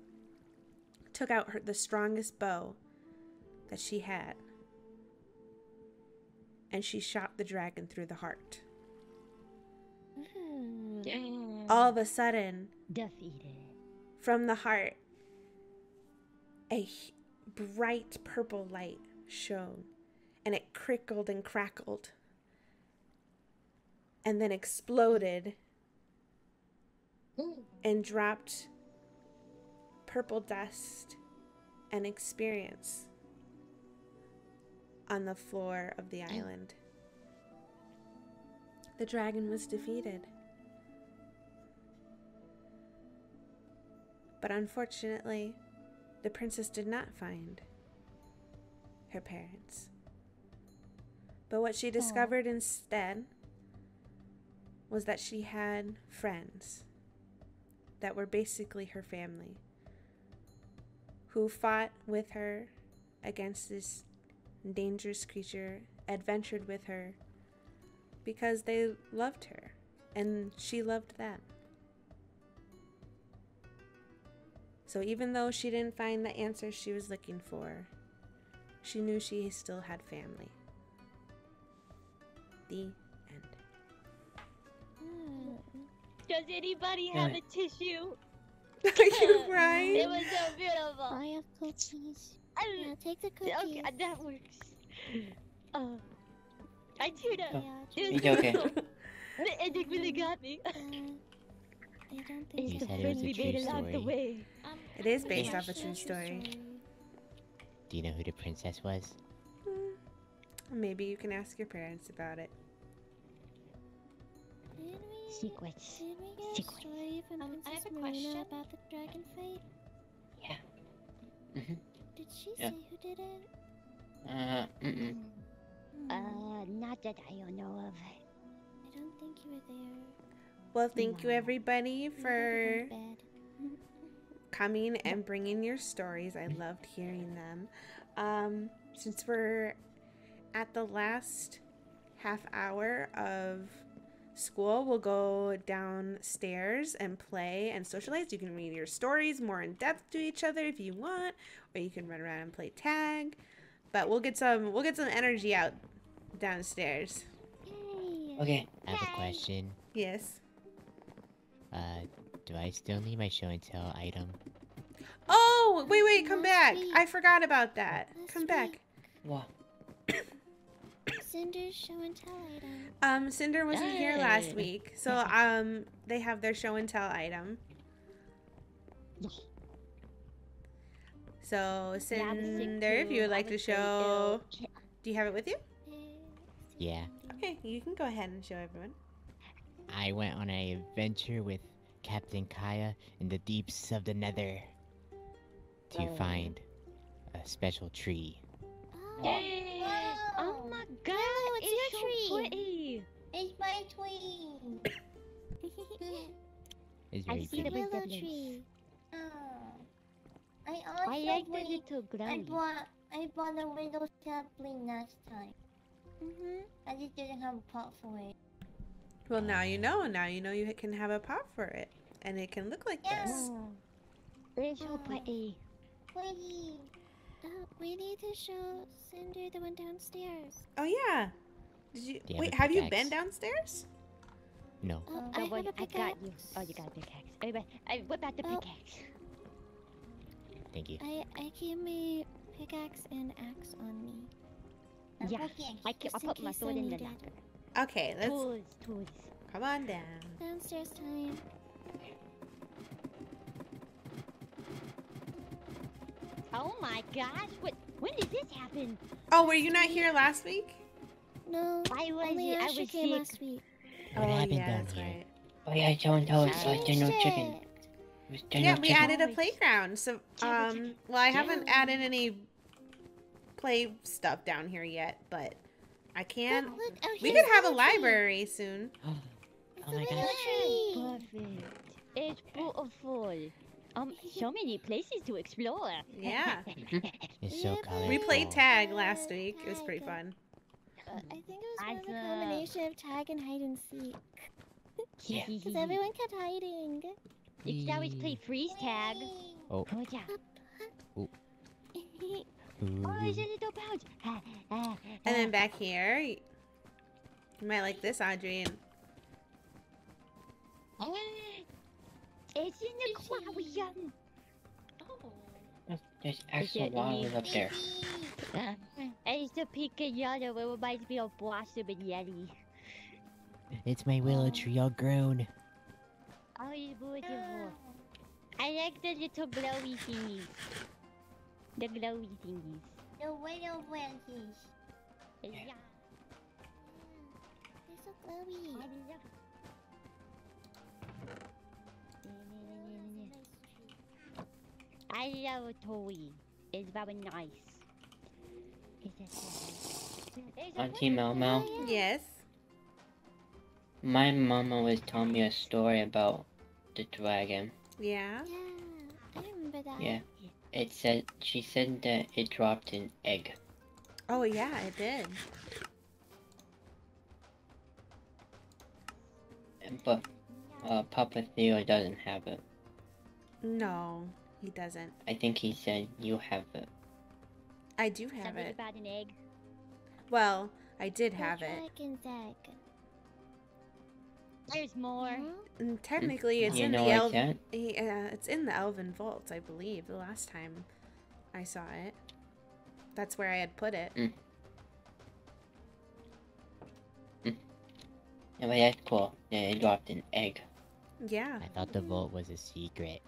took out her, the strongest bow that she had. And she shot the dragon through the heart. Hmm. All of a sudden, Defeated. from the heart, a bright purple light shone, and it crickled and crackled, and then exploded hmm. and dropped purple dust and experience on the floor of the island. The dragon was defeated. But unfortunately, the princess did not find her parents. But what she discovered instead was that she had friends that were basically her family who fought with her against this dangerous creature, adventured with her because they loved her and she loved them. So even though she didn't find the answer she was looking for, she knew she still had family. The end. Does anybody have a tissue? Are you crying? It was so beautiful. I have cookies. I- Yeah, take the cookies. Okay, that works. Uh, I do know. Yeah, It was It's okay. The ending really got me. I don't think It's You the said it was a we true made along the story. way. Um, It is based pretty off a sure true it's story. Do you know who the princess was? Hmm. Maybe you can ask your parents about it. Did we, Secrets. did we get a Secrets. story from Um, I Princess have a Marina question. about the dragon fight? Yeah. Mhm. Did she Yeah. say who did it? Uh, mm-mm. Hmm, Uh, not that I don't know of. I don't think you were there. Well, thank you everybody You had to go for coming and bringing your stories. I loved hearing them. Um, since we're at the last half hour of school, we'll go downstairs and play and socialize. You can read your stories more in depth to each other if you want, or you can run around and play tag. But we'll get some we'll get some energy out downstairs. Yay! Okay. I have a question. Yes. Uh, do I still need my show and tell item? Oh, wait, wait, come back. week. I forgot about that. Last Come back. week. What? Cinder's show and tell item. Um, Cinder wasn't here last week, so um, they have their show and tell item. So Cinder, if you would like to show, do you have it with you? Yeah. Okay, you can go ahead and show everyone. I went on an adventure with Captain Kaya in the deeps of the nether to Oh. find a special tree. Oh, Yay! Oh Wow. my god, Wow, it's it's your so tree. pretty. It's my twin. It's very I very see the pretty. Willow resemblance. tree. Oh. I also I like the bring- little I bought I bought a willow sapling last time. Mm-hmm. I just didn't have a pot for it. Well, now you know. Now you know you can have a pot for it, and it can look like Yeah. this. It's so pretty. Pretty. Uh, we need to show Cinder the one downstairs. Oh yeah. Did you you wait? a Have you been downstairs? No. Oh, Uh, I I, have a I got you. Oh, you got a pickaxe. Anyway, I whip out the Oh. pickaxe. Thank you. I I keep my pickaxe and axe on me. Yeah. pickaxe. I, ca- I Just put my sword in the need locker. Okay, let's Tools, tools. come on down. Downstairs time. Oh my gosh! What? When did this happen? Oh, were you not here last week? No, I was only I was came sick. last week. What oh happened yeah, down that's here? right. Oh yeah, someone told us like there's no chicken. There's there's Yeah, no we chicken. added a playground. So, um, well, I haven't added any play stuff down here yet, but I can. Look, oh, We could have a the tree. library soon. Oh my gosh. Perfect. It's beautiful. Um, so many places to explore. Yeah. It's so colorful. We played tag last week. It was pretty fun. Uh, I think it was more of a combination of tag and hide and seek. Yeah. Because everyone kept hiding. You could always play freeze tag. Oh. Oh yeah. Ooh. Oh, there's a little pouch. And then back here, you you might like this, Audrey. And It's in the aquarium. Oh. There's- There's actual water up there. It's a pink and yellow. It reminds me of Blossom and Yeti. It's my willow tree all grown. Oh, it's beautiful. I like the little glowy thingies. The glowy thingies. The willow branches. Yeah. Mm, they're so glowy. I love a toy. It's very nice. It's a toy. It's a Auntie Mel Mel, oh, yes. my mom always told me a story about the dragon. Yeah. Yeah, I remember that. Yeah. It said she said that it dropped an egg. Oh yeah, it did. But uh, Papa Theo doesn't have it. No, he doesn't. I think he said you have it. I do have Something it. about an egg. Well, I did have it. Dragon's egg. There's more. Mm-hmm. And technically, it's You in the like elf. that? Yeah, uh, it's in the Elven Vault, I believe. The last time I saw it, that's where I had put it. Mm. mm. Yeah, but that's cool. Yeah, it dropped an egg. Yeah, I thought the mm-hmm. vault was a secret.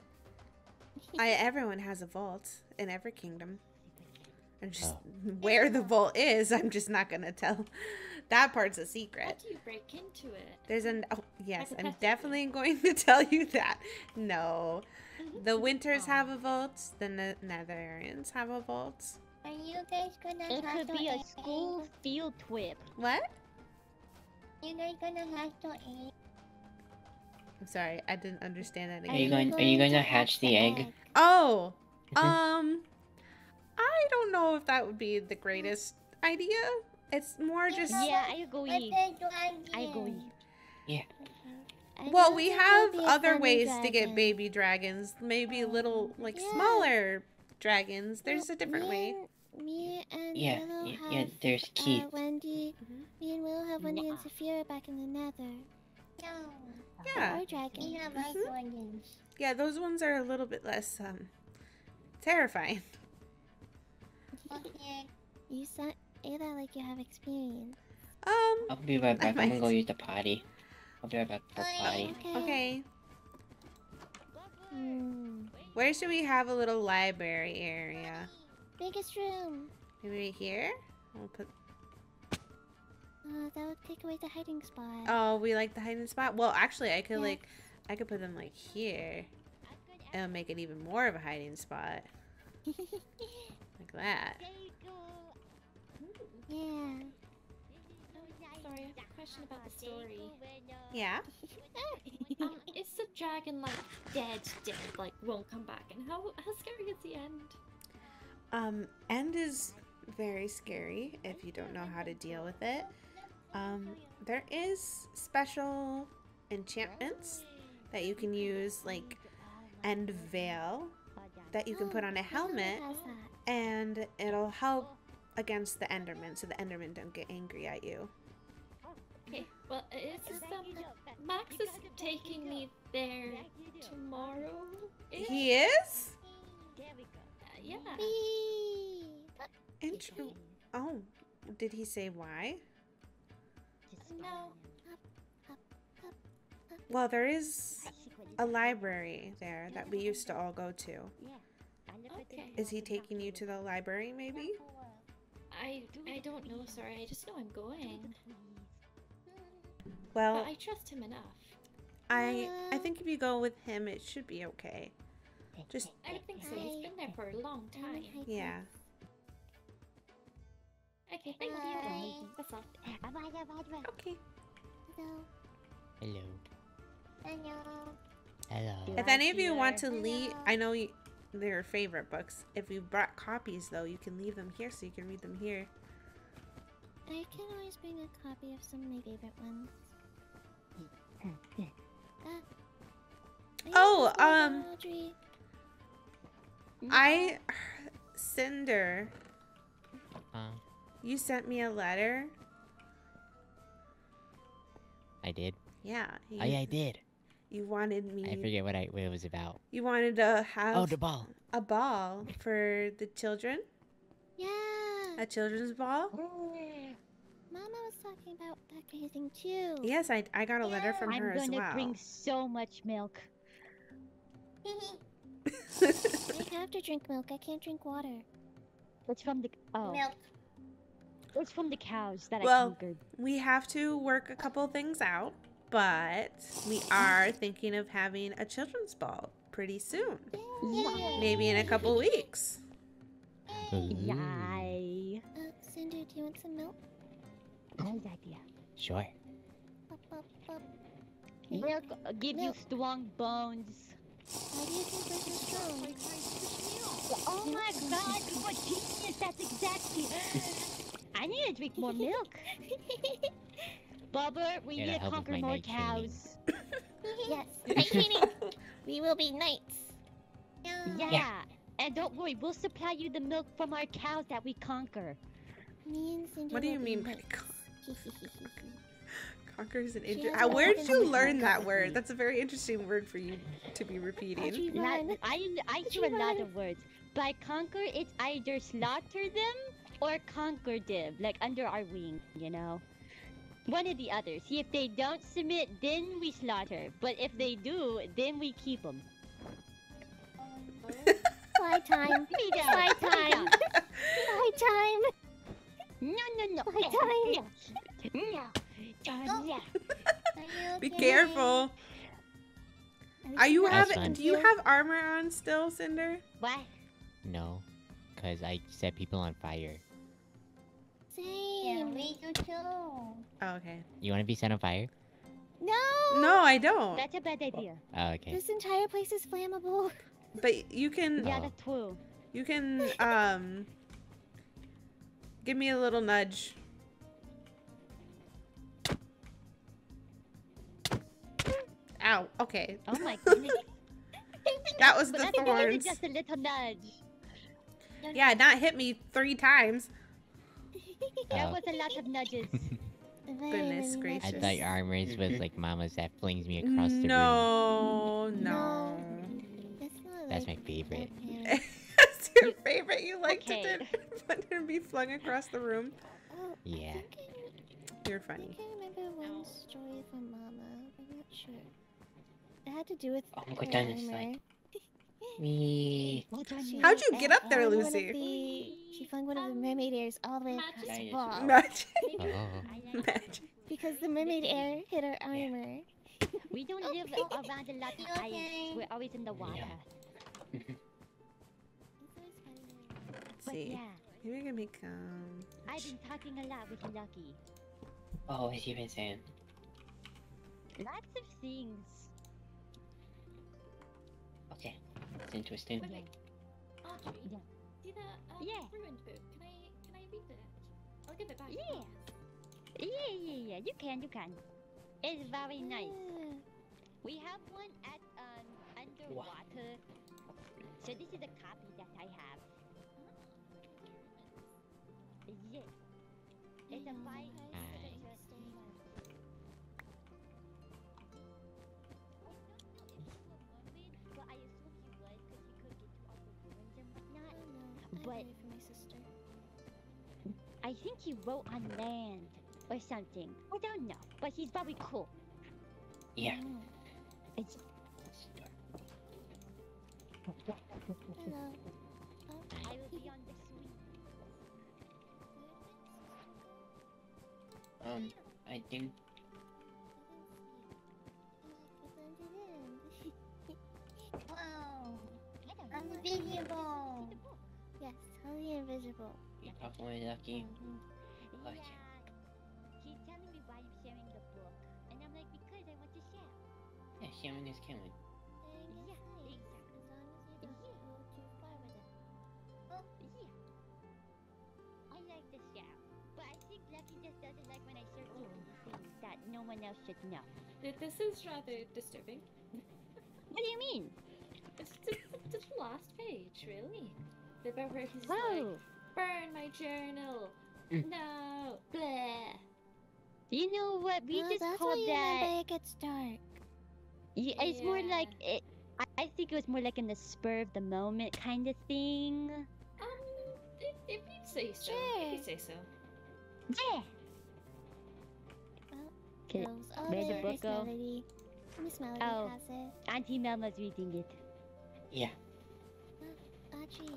I everyone has a vault in every kingdom. And just oh. where the vault is, I'm just not gonna tell. That part's a secret. How secret. do you break into it? There's an oh yes, I'm Hypothetically. definitely going to tell you that. No, the Winters have a vault. The ne- Netherians have a vault. Are you guys gonna It have could to be a eat? school field trip. What? You guys gonna have to eat? I'm sorry, I didn't understand that Are you again. going? Are you going to hatch the egg? Oh, um, I don't know if that would be the greatest idea. It's more just Yeah, I agree. With the dragon. I agree. Yeah. I well, we have it'll be a other funny ways to get baby dragons. Maybe little, like Yeah. smaller dragons. There's a different me way. And, me and Yeah, Willow y- have yeah. There's uh, Keith. Wendy. Mhm. Me and Willow have Wendy and Saphira back in the Nether. No. Yeah, Our dragon. We have our dragons. yeah. Those ones are a little bit less um terrifying. Okay. You say that like you have experience. Um. I'll be right back. I'm gonna go use the potty. I'll be right back for potty. Okay. Hmm. Where should we have a little library area? Biggest room. Maybe here. We'll put. Uh, that would take away the hiding spot. Oh, we like the hiding spot. Well, actually, I could Yeah. like, I could put them like here, and make it even more of a hiding spot, like that. Yeah. Sorry, I have a question about the story. Yeah. Um, is the dragon like dead, dead, like won't come back? And how how scary is the end? Um, end is very scary if you don't know how to deal with it. Um, there is special enchantments that you can use, like End Veil, that you can put on a helmet, and it'll help against the Enderman, so the Enderman don't get angry at you. Okay, well, is this um, Max is taking me there tomorrow? He is. yeah. Whee! Int- oh, did he say why? No. Well, there is a library there that we used to all go to. Okay. Is he taking you to the library, maybe? I I don't know. Sorry, I just know I'm going. Hmm. Well, But I trust him enough. I I think if you go with him, it should be okay. Just I would think so. He's been there for a long time. yeah. Okay, thank you. That's all. Okay. Hello. Hello. Hello. Hello. If any of you want to leave, I know you, they're favorite books. If you brought copies, though, you can leave them here so you can read them here. I can always bring a copy of some of my favorite ones. Uh, Oh, um, Audrey? I, Cinder, Uh, you sent me a letter. I did. Yeah. Oh yeah, I did. You wanted me. I forget what I what it was about. You wanted to have Oh, the ball. a ball for the children, Yeah. a children's ball. Mama was talking about that kind thing too. Yes, I, I got a letter from I'm her as gonna well. drink so much milk. I have to drink milk. I can't drink water. It's from the oh. Milk. It's from the cows that I Well, conquered. we have to work a couple things out, but we are thinking of having a children's ball pretty soon. Maybe in a couple weeks. Yay. Uh, Cinder, do you want some milk? Good idea. Sure. Up, up, up. Milk uh, give you strong bones. Why do you think we're so strong? Oh my god, what genius! That's exactly. I need to drink more milk. Bubba, we Yeah, need to to conquer more cows. yes, night training. we will be knights. Yeah. And don't worry, we'll supply you the milk from our cows that we conquer. Me and Cinder What do you mean by knights. Conquers an She inter- has uh, a Where did you learn that word? That's a very interesting word for you to be repeating. Audrey, Not. I I hear a lot of words. By conquer, it's either slaughter them or conquer them, like under our wing, you know. One or the other. See, if they don't submit, then we slaughter. But if they do, then we keep them. Fly time. Me. Fly time. down. Fly time. No, no, no. Fly time. No. No. Yeah. Be careful. Are you have? fine. Do you have armor on still, Cinder? What? No, cause I set people on fire. Yeah, Same. we do too. Oh, okay. You want to be set on fire? No. No, I don't. That's a bad idea. Oh, okay. This entire place is flammable. But you can. Yeah, that's true. You can. Um. Give me a little nudge. Ow. Okay. Oh my goodness. That was but the that's more than thorns. just a little nudge. Yeah, not hit me three times. That was a lot of nudges. Goodness gracious. I thought your armors was like Mama's that flings me across the room. No, no. That's not That's my like favorite. my parents. That's your favorite. You liked Okay. it. Want to be flung across the room. Oh, Yeah. I You're I funny. think I remember one story from Mama. I'm not sure. It had to do with Oh my her goodness, armor. like- Me. How'd you get up there, flung one of Lucy? the- she flung one of the mermaid heirs all the way across the Magic. wall Magic. Oh. Magic. because the mermaid heir hit her armor. We don't live around a lot of okay. We're always in the water. It's always funny. Let's see. yeah, Maybe I can make um. I've been talking a lot with Lucky. Oh, what you been saying? Lots of things. Okay, it's interesting. Wait, wait. Audrey, Yeah. see the um, Yeah. ruined book? Can I can I read it? I'll give it back. Yeah. Yeah, yeah, yeah. You can, you can. It's very nice. Yeah. We have one at um underwater. So this is a copy that I have. Yes. It's a fight. I think he wrote on land or something. I don't know, but he's very cool. Yeah. Mm. It's. Hello. Um, I will be on the suite. Um, I think. Whoa! I'm invisible! Yes, totally invisible. Mm-hmm. You probably lucky. Yeah. Okay. She's telling me why I'm sharing the book. And I'm like, because I want to share. Yeah, sharing is caring. Yeah, exactly. As long as you don't go too far with it. Oh, yeah. I like to share. But I think Lucky just doesn't like when I share oh, secret things that no one else should know. This is rather disturbing. What do you mean? It's just, just the last page, really. The bit where he's Oh. like, burn my journal. Mm. No, bleh. You know what? We Well, just that's called why you that. remember it gets dark. Yeah, it's more like it. I, I think it was more like in the spur of the moment kind of thing. Um, if, if you say so. Sure. If you say so. Yeah. Well, Okay, Girls, oh, where'd the book go? Melody. Miss Melody Oh. has it. Auntie Melma's reading it. Yeah. Audrey.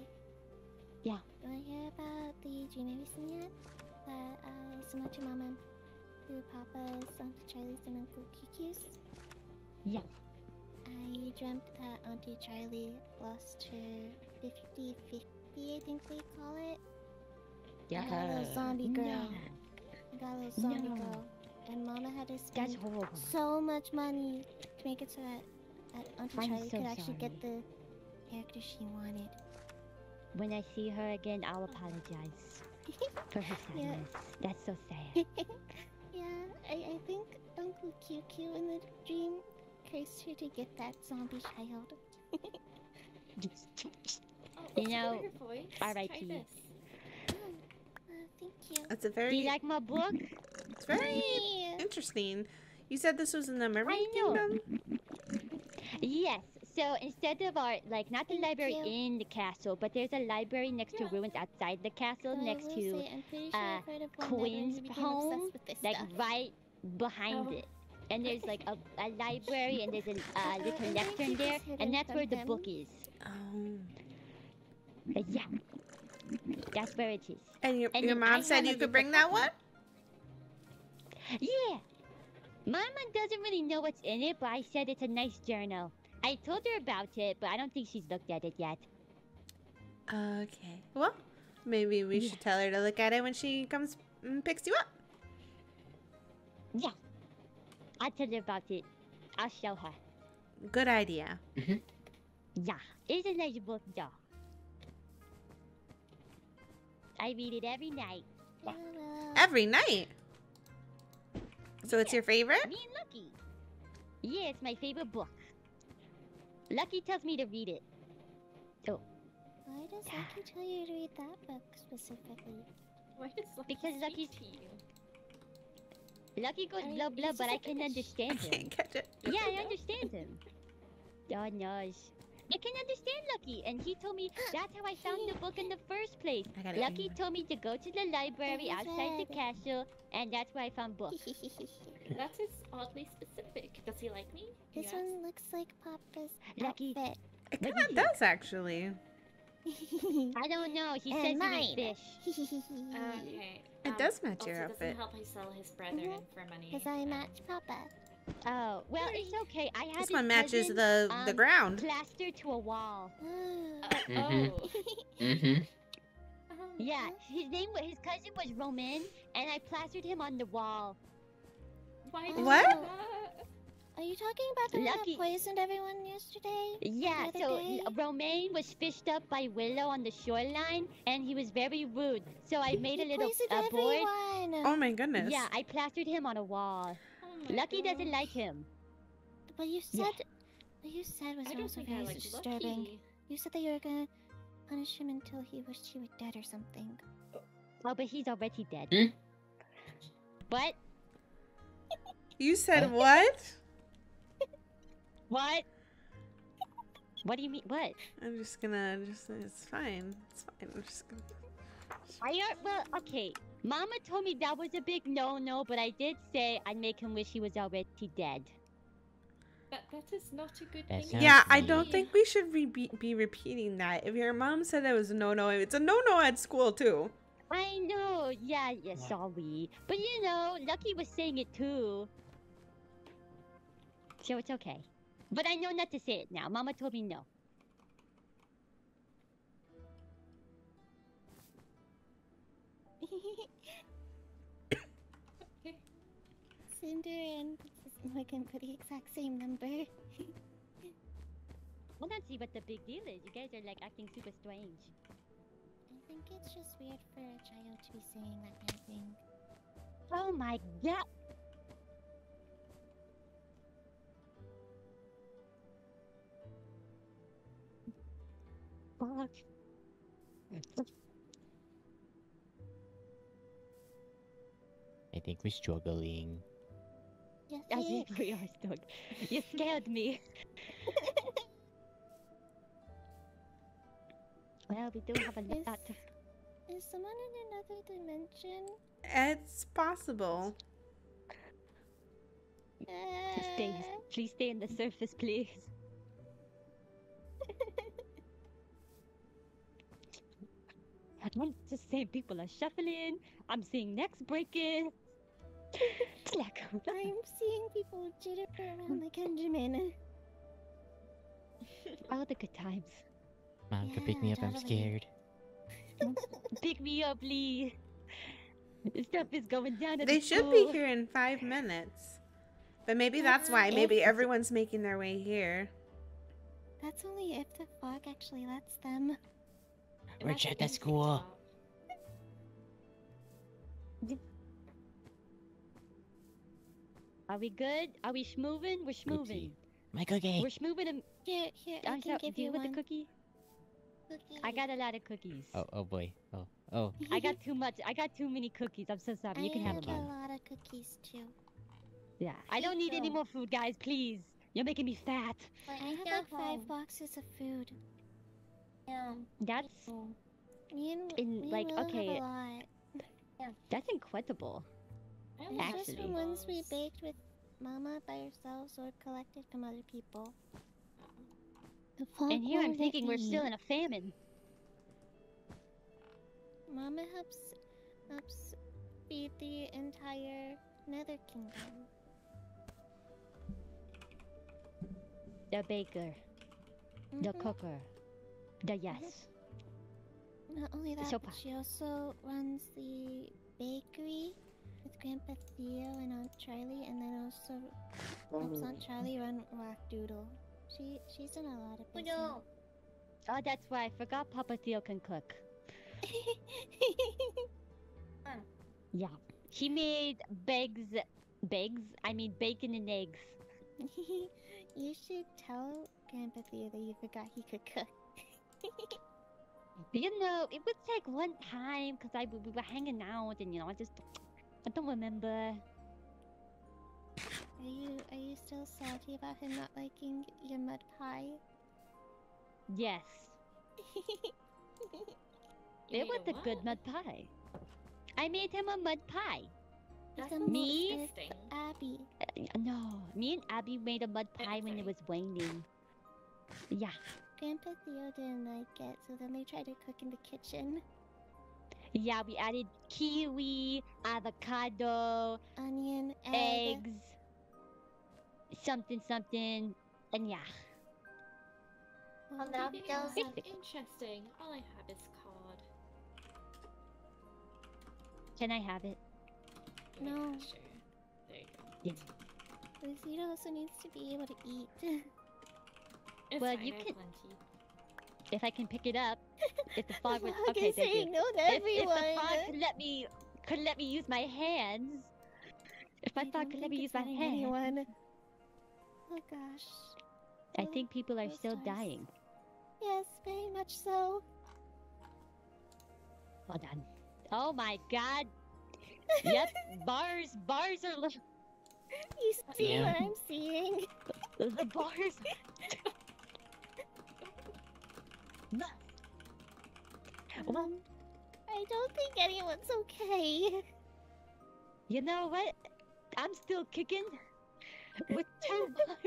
Yeah. You wanna hear about the dream I had? That uh, similar to Mama, who Papa's Uncle Charlie's and Uncle Kiki's? Yeah. I dreamt that Auntie Charlie lost her 50-50, I think they call it. Yeah. I got a little zombie girl. No. I got a little zombie No. girl. And Mama had to spend so much money to make it so that, that Auntie I'm Charlie so could actually get the character she wanted. When I see her again, I'll apologize for her Yeah. sadness. That's so sad. yeah, I, I think Uncle QQ in the dream cursed her to get that zombie child. Oh, You know, lower your voice. Try R.I.P.. this. Oh, uh, thank you. That's a Do very you like my book? it's very interesting. You said this was in the Mermaid Kingdom? Yes. So instead of our like not the Thank library you. in the castle, but there's a library next to ruins outside the castle, But I next to say, I'm sure uh, I've heard of one that when Queen's he home, with this like stuff. right behind Oh. it. And there's like a, a library and there's a uh, little lectern there, and that's from where the him. book is. Oh. Uh, yeah. That's where it is. And your, And your then I mom said you could bring that one? Yeah. Mama doesn't really know what's in it, but I said it's a nice journal. I told her about it, but I don't think she's looked at it yet. Okay. Well, maybe we Yeah. should tell her to look at it when she comes and picks you up. Yeah. I'll tell her about it. I'll show her. Good idea. Mm-hmm. Yeah. It's a nice book, though. I read it every night. Yeah, Every night. So it's your favorite? Me and Lucky. Yeah, it's my favorite book. Lucky tells me to read it. Oh. Why does Lucky tell you to read that book specifically? Why does Lucky Because speak Lucky's- to you? Lucky goes I blah blah, but I can fish. I understand him. can't catch it. Yeah, I understand him. God knows. I can understand Lucky, and he told me that's how I found the book in the first place. Lucky told me to go to the library outside the castle, and that's where I found books. That is oddly specific. Does he like me? This asked? one looks like Papa's Lucky. outfit. It What kind of does actually. I don't know. He And says mine. he's a fish. Okay. It um, does match also your doesn't outfit. help I sell his brethren Mhm. for money. Because I um, match Papa. Oh, well, it's okay. I have This one matches cousin, the the um, ground. plastered to a wall. Oh. Uh, Mhm. Oh. Mm-hmm. Um, Yeah, his name, wa- his cousin was Roman, and I plastered him on the wall. Why did What? You? Are you talking about the one Lucky- that poisoned everyone yesterday? Yeah, so other day? Romaine was fished up by Willow on the shoreline, and he was very rude. So I made a He little poisoned uh, board. everyone. Oh my goodness. Yeah, I plastered him on a wall. Oh my Lucky doesn't like him. But you Yeah. said, what you said was I also very like disturbing. Lucky. You said that you were gonna punish him until he wished he was dead or something. Oh, but he's already dead. Hmm? What? You said what? What? What do you mean? What? I'm just gonna just it's fine. It's fine. I'm just gonna I are well, okay. Mama told me that was a big no-no, but I did say I'd make him wish he was already dead. That, that is not a good That thing. sounds Yeah, I don't think we should re- be, be repeating that. If your mom said that was a no no, it's a no no at school too. I know, yeah, yeah, What? sorry. But you know, Lucky was saying it too. So it's okay. But I know not to say it now. Mama told me no. Cinder and Morgan put the exact same number. well, let's see what the big deal is. You guys are like acting super strange. I think it's just weird for a child to be saying that kind of thing. Oh my god! Fuck. I think we're struggling. Yes, I think we are stuck. You scared me. well, we do have a Is- lot. Is someone in another dimension? It's possible. Uh, Just stay, please stay in the surface, please. I'm just saying people are shuffling. I'm seeing necks breaking. It's like, I'm seeing people jitter around like Benjamin. all the good times. Mom, come pick me Yeah, up. I'm scared. Pick me up, Lee. Stuff is going down at They the should be here in five minutes. But maybe that's why. Maybe everyone's making their way here. That's only if the fog actually lets them. We're at the school. Are we good? Are we schmoving? We're schmoving. My cookie. We're schmoving and Here, here, I I'm can give you with one. the cookie. Cookie. I got a lot of cookies. Oh, oh boy. Oh, oh. I got too much. I got too many cookies. I'm so sorry. I You can have had them. a lot of cookies too. Yeah. I don't need any more food, guys. Please. You're making me fat. I have like five boxes of food. Yeah. That's Me and, In, me and like, Willow okay, have a lot. that's incredible. It's just Actually. from ones we baked with Mama by ourselves or collected from other people. The And here I'm thinking we're still in a famine. Mama helps helps feed the entire Nether Kingdom. The baker, the Mhm. cooker, the yes. Not only that, So but far. she also runs the bakery with Grandpa Theo and Aunt Charlie, and then also helps Aunt oh. Charlie run Rock Doodle. She she's in a lot of oh, business. Oh, that's why I forgot Papa Theo can cook. Yeah. He made bags, bags. I mean bacon and eggs. you should tell Grandpa Theo that you forgot he could cook. You know, it was like one time because I we were hanging out and you know I just I don't remember. Are you are you still salty about him not liking your mud pie? Yes, it was made a a good mud pie. I made him a mud pie. That It's a Me? disgusting. Abby. Uh, no, me and Abby made a mud pie when it was raining. Yeah, Grandpa Theo didn't like it, so then they tried to cook in the kitchen. yeah. We added kiwi, avocado, Onion, egg. eggs, something something, and yeah. Well, now maybe tell I'll us have- Interesting. All I have is card. Can I have it? Yeah, No. sure. There you go. Yes. Lucido also needs to be able to eat. It's Well, fine, you I can- plenty. If I can pick it up, if the fog would. Okay, thank you. saying no to If, if the fog could let me, could let me use my hands. If my I fog could let me use my hands. anyone. Oh gosh. I Oh, think people are those still stars. dying. Yes, very much so. Hold on. Oh my god. Yep, bars, bars are li- You see Yeah. what I'm seeing? the bars. No. Well, I don't think anyone's okay. you know what? I'm still kicking with two bars.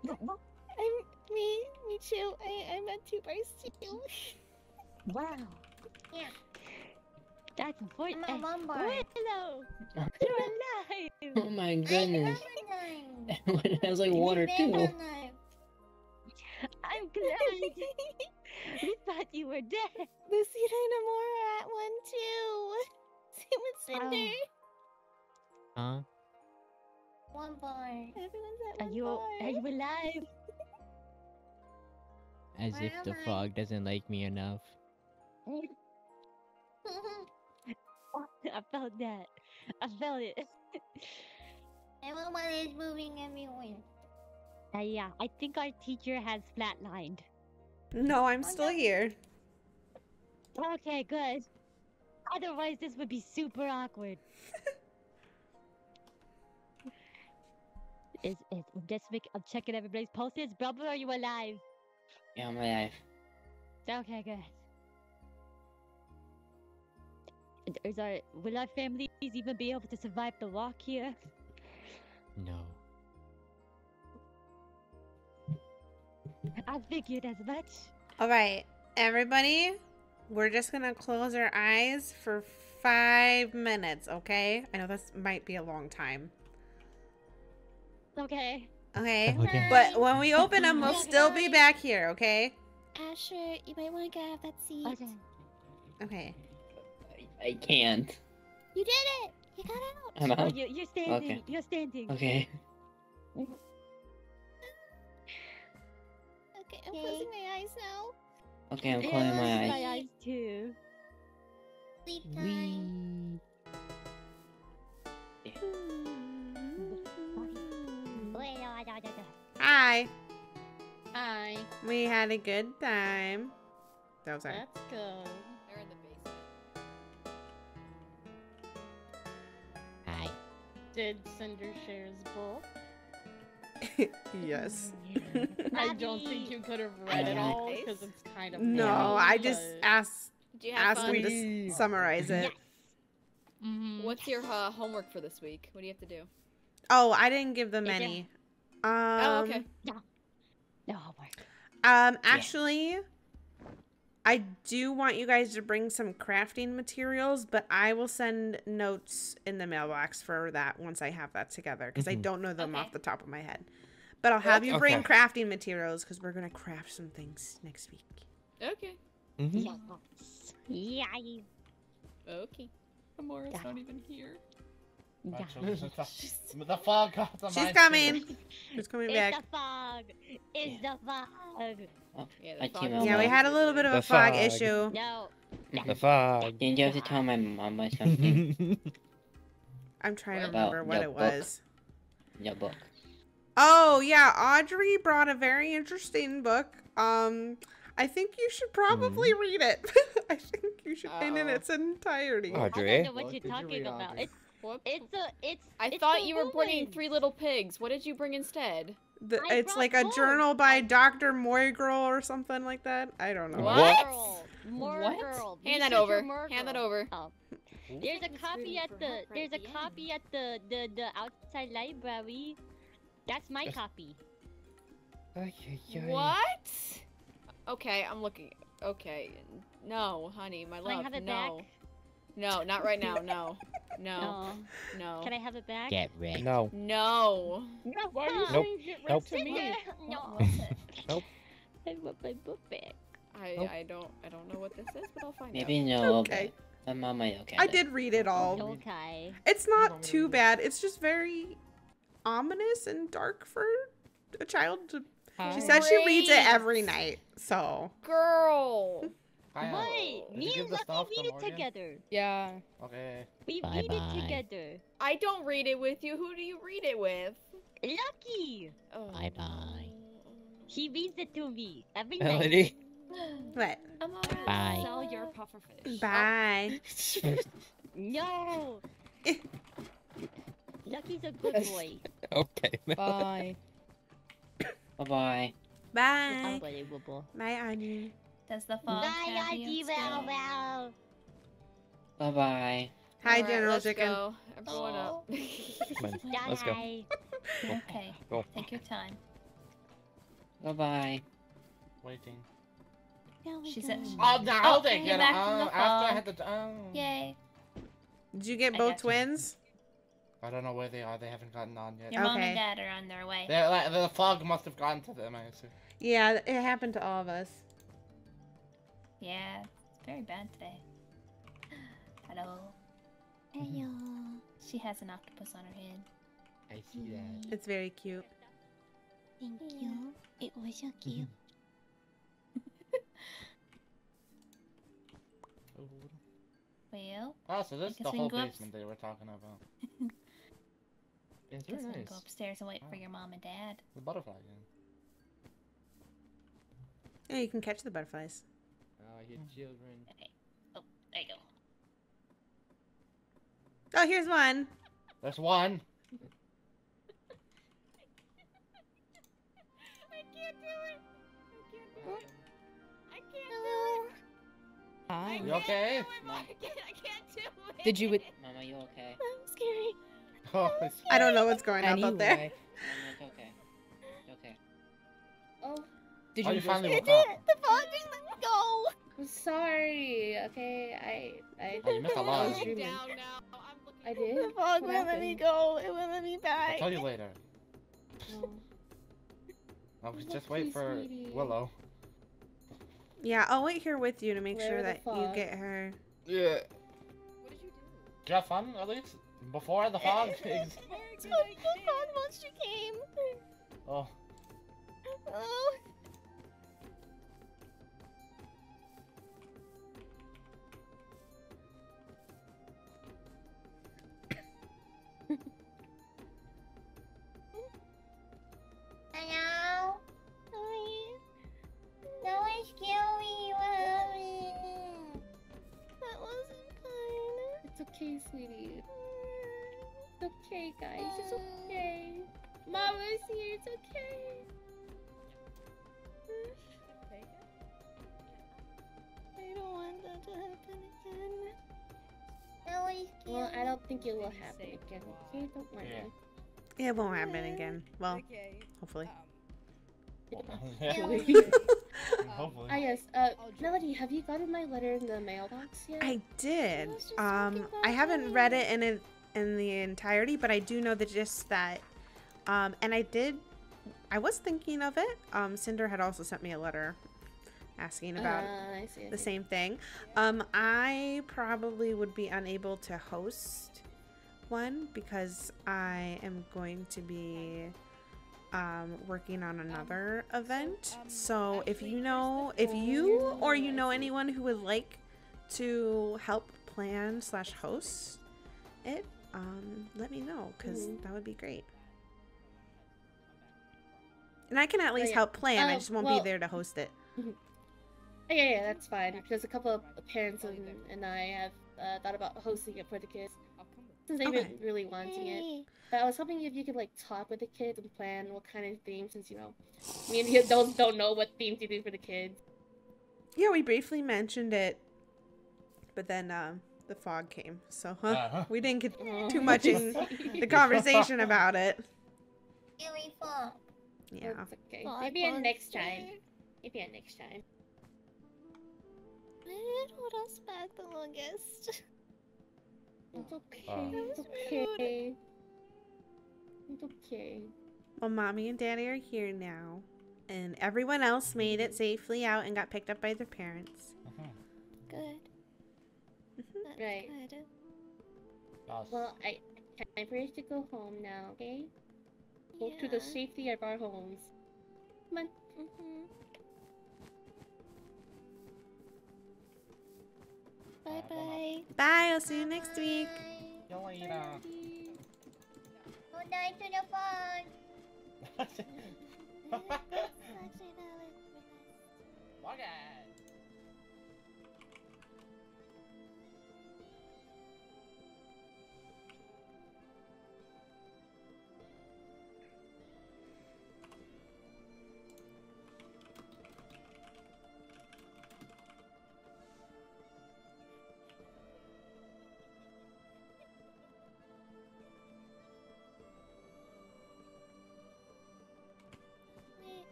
I'm me, me too. I I'm at two bars too. Wow. Yeah. That's important. I'm at one bar. Willow, you're alive. Oh my goodness. Never it has like one or two. Mind. I'm glad. we thought you were dead. Lucina and Amora are at one too. Same with oh. Cinder. Huh? One bar. Everyone's at Are one you bar. are you alive? As Where if the I? fog doesn't like me enough. I felt that. I felt it. Everyone is moving everywhere. Uh, yeah, I think our teacher has flatlined. No, I'm still here. Okay, good. Otherwise, this would be super awkward. is is just make I'm checking everybody's pulses. Brother, are you alive? Yeah, I'm alive. Okay, good. Is our will our families even be able to survive the walk here? No. I figured as much. All right, everybody, we're just gonna close our eyes for five minutes, okay? I know this might be a long time. Okay. Okay, Okay. but when we open them, we'll still be back here, okay? Asher, you might want to get out of that seat. Okay. Okay. I can't. You did it! You got out! I'm Oh, out. you, you're standing. Okay. You're standing. Okay. I'm closing my eyes now. Okay, I'm closing my eyes. My eyes too. Sleep time. No. Hi. Hi. We had a good time. Oh, sorry. That's good. They're in the basement. Hi. Did Cinder share his book? yes. I don't think you could have read it all because it's kind of no, long, I just but- asked Do you asked fun? him to summarize it. Mm-hmm. What's your uh, homework for this week? What do you have to do? Oh, I didn't give them any. Um, oh, okay. No. No homework. Um, actually, I do want you guys to bring some crafting materials, but I will send notes in the mailbox for that once I have that together because I Mhm. don't know them Okay. off the top of my head. But I'll have you bring crafting materials because we're gonna craft some things next week. Okay. Mm-hmm. Yes. Yeah. Okay. Amora's Yeah. not even here. Yeah. Actually, the, the fog got the She's coming. She's coming It's back. the fog. It's the fog. Yeah, the fog came is out. Yeah, we had a little bit of a fog, fog. issue. No. The fog. Didn't you have to tell my mom or something? I'm trying to About remember what it book. was. Your book. Oh yeah, Audrey brought a very interesting book. Um, I think you should probably read it. I think you should read it in Oh. its entirety. I Audrey. don't know what What you're did you talking read, about. Audrey? It's What? it's a it's. I it's thought you were bringing woman. Three Little Pigs. What did you bring instead? The, it's like a both. journal by Dr. Moygirl or something like that. I don't know. What? Girl. More What? girl. Hand that over. Hand that over. Oh. There's a copy at the there's a copy at the the the outside library. That's my copy. Ay, ay, ay. What? Okay, I'm looking. Okay. No, honey, my Can I love. have it no. back? No, not right now. No. No. No. No. Can I have it back? Get wrecked. No. No. No. Why are you Nope. saying get Nope. rid to me? No. Nope. I want my book back. I Nope. I don't I don't know what this is, but I'll find Maybe out. no, Okay. but my mom might okay. I did read it all. Okay. It's not too bad. It's just very ominous and dark for a child to. She said she reads it every night, so. Girl. Kyle, Wait, did me and the Lucky read it together. Yeah. Okay. We Bye read bye. it together. I don't read it with you. Who do you read it with? Lucky. Oh. Bye bye. He reads it to me every night. Melody. What? Amora, Bye. sell your puffer fish. Bye. No. Lucky's a good boy. Okay. Bye. Bye bye. Bye. Unbelievable. Bye, Audrey. Does the fog Bye, have you Lucky. Well, still? well. Bye bye. Hi, Alright, General let's Chicken. Go. Everyone up. Come on, Let's go. Okay, Go. take your time. Bye bye. Waiting. Now we She go. said- Oh, no, Oh, I'll take you're it. back from Uh, the after I had the. Oh. Yay. Did you get both got you. twins? I don't know where they are. They haven't gotten on yet. Your mom and dad are on their way. Like, the fog must have gotten to them, I assume. Yeah, it happened to all of us. Yeah, it's very bad today. Hello. Hello. Mm-hmm. She has an octopus on her head. I see that. It's very cute. Thank you. It was so mm-hmm. cute. Oh. Well, Oh, so this is the whole can go up- basement they were talking about. It's very nice. go upstairs and wait for ah. your mom and dad. The butterfly game. Yeah, you can catch the butterflies. Oh, your children. Oh, there you go. Oh, here's one. There's one. I can't do it. I can't do it. I can't do it. Hi. You okay? I can't, I can't do it. Did you? Mama, you okay? I'm scary. Oh, it's- I don't know what's going on up there. Anyway. Mama, it's okay. Okay. Oh, Did Oh, you? you finally It woke up. did. The fog just let me go. I'm sorry. Okay, I I. Oh, you missed a lot. was dreaming. Down now. I'm. I did. The fog What wouldn't let me go. It wouldn't let me back. I'll back. tell you later. Oh. No, we Look, just wait for sweetie. Willow. Yeah, I'll wait here with you to make Where sure the that you get her. Yeah. What did you have fun at least before the fog? The fog monster came. oh, Oh. Okay, sweetie. It's okay, guys. It's okay. Mama's here. It's okay. I don't want that to happen again. That. Well, I don't think it will happen again. Okay, don't worry. Yeah. It won't happen again. Well, hopefully. Um, yeah. Ah, yes. Uh, Melody, have you gotten my letter in the mailbox yet? I did. was just Um, I haven't read it in it in the entirety, but I do know the gist that. Um, and I did. I was thinking of it. Um, Cinder had also sent me a letter asking about Uh, I see. I the see. same thing. Um, I probably would be unable to host one because I am going to be um, working on another event. so if you know, if you or you know anyone who would like to help plan slash host it, um, let me know because Mhm. that would be great. And I can at least yeah. help plan. I Uh, just won't well- be there to host it. Oh, yeah, yeah, that's fine. Because a couple of parents and, and I have uh, thought about hosting it for the kids. Since they've Okay. been really wanting it. But I was hoping if you could like talk with the kids and plan what kind of themes, since you know, me and the adults don't know what themes you do for the kids. Yeah, we briefly mentioned it, but then um, the fog came, so huh, Uh-huh. we didn't get too much in the conversation about it. Scary fog. Yeah. It's okay. Fog Maybe a next monster. time. Maybe next time. Why did it hold us back the longest? It's okay. Uh. It's okay. It's okay. Well, mommy and daddy are here now, and everyone else made it safely out and got picked up by their parents. Mhm. Good. That's Right. good. Yes. Well, I time for us to go home now, okay? Go to the safety of our homes. Come on. Mhm. Bye bye. Bye. I'll see you next week. Bye. See you later. Good night to the fog. Actually,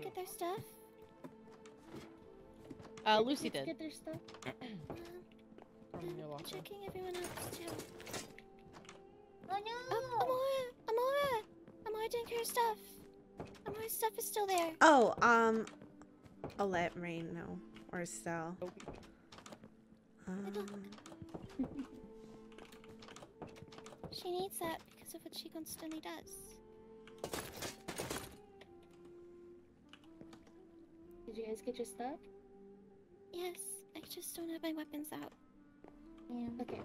Did Oh, everyone sure. get their stuff? Uh, Lucy Kids did. Get their stuff. Um, I'm checking everyone else too. Oh Oh, no! Amora! Amora! Amora didn't get her stuff. Amora my stuff is still there. Oh, um, I'll let Rain know. Or Estelle. Um, She needs that because of what she constantly does. You guys get your stuff? Yes, I just don't have my weapons out. Yeah. Okay.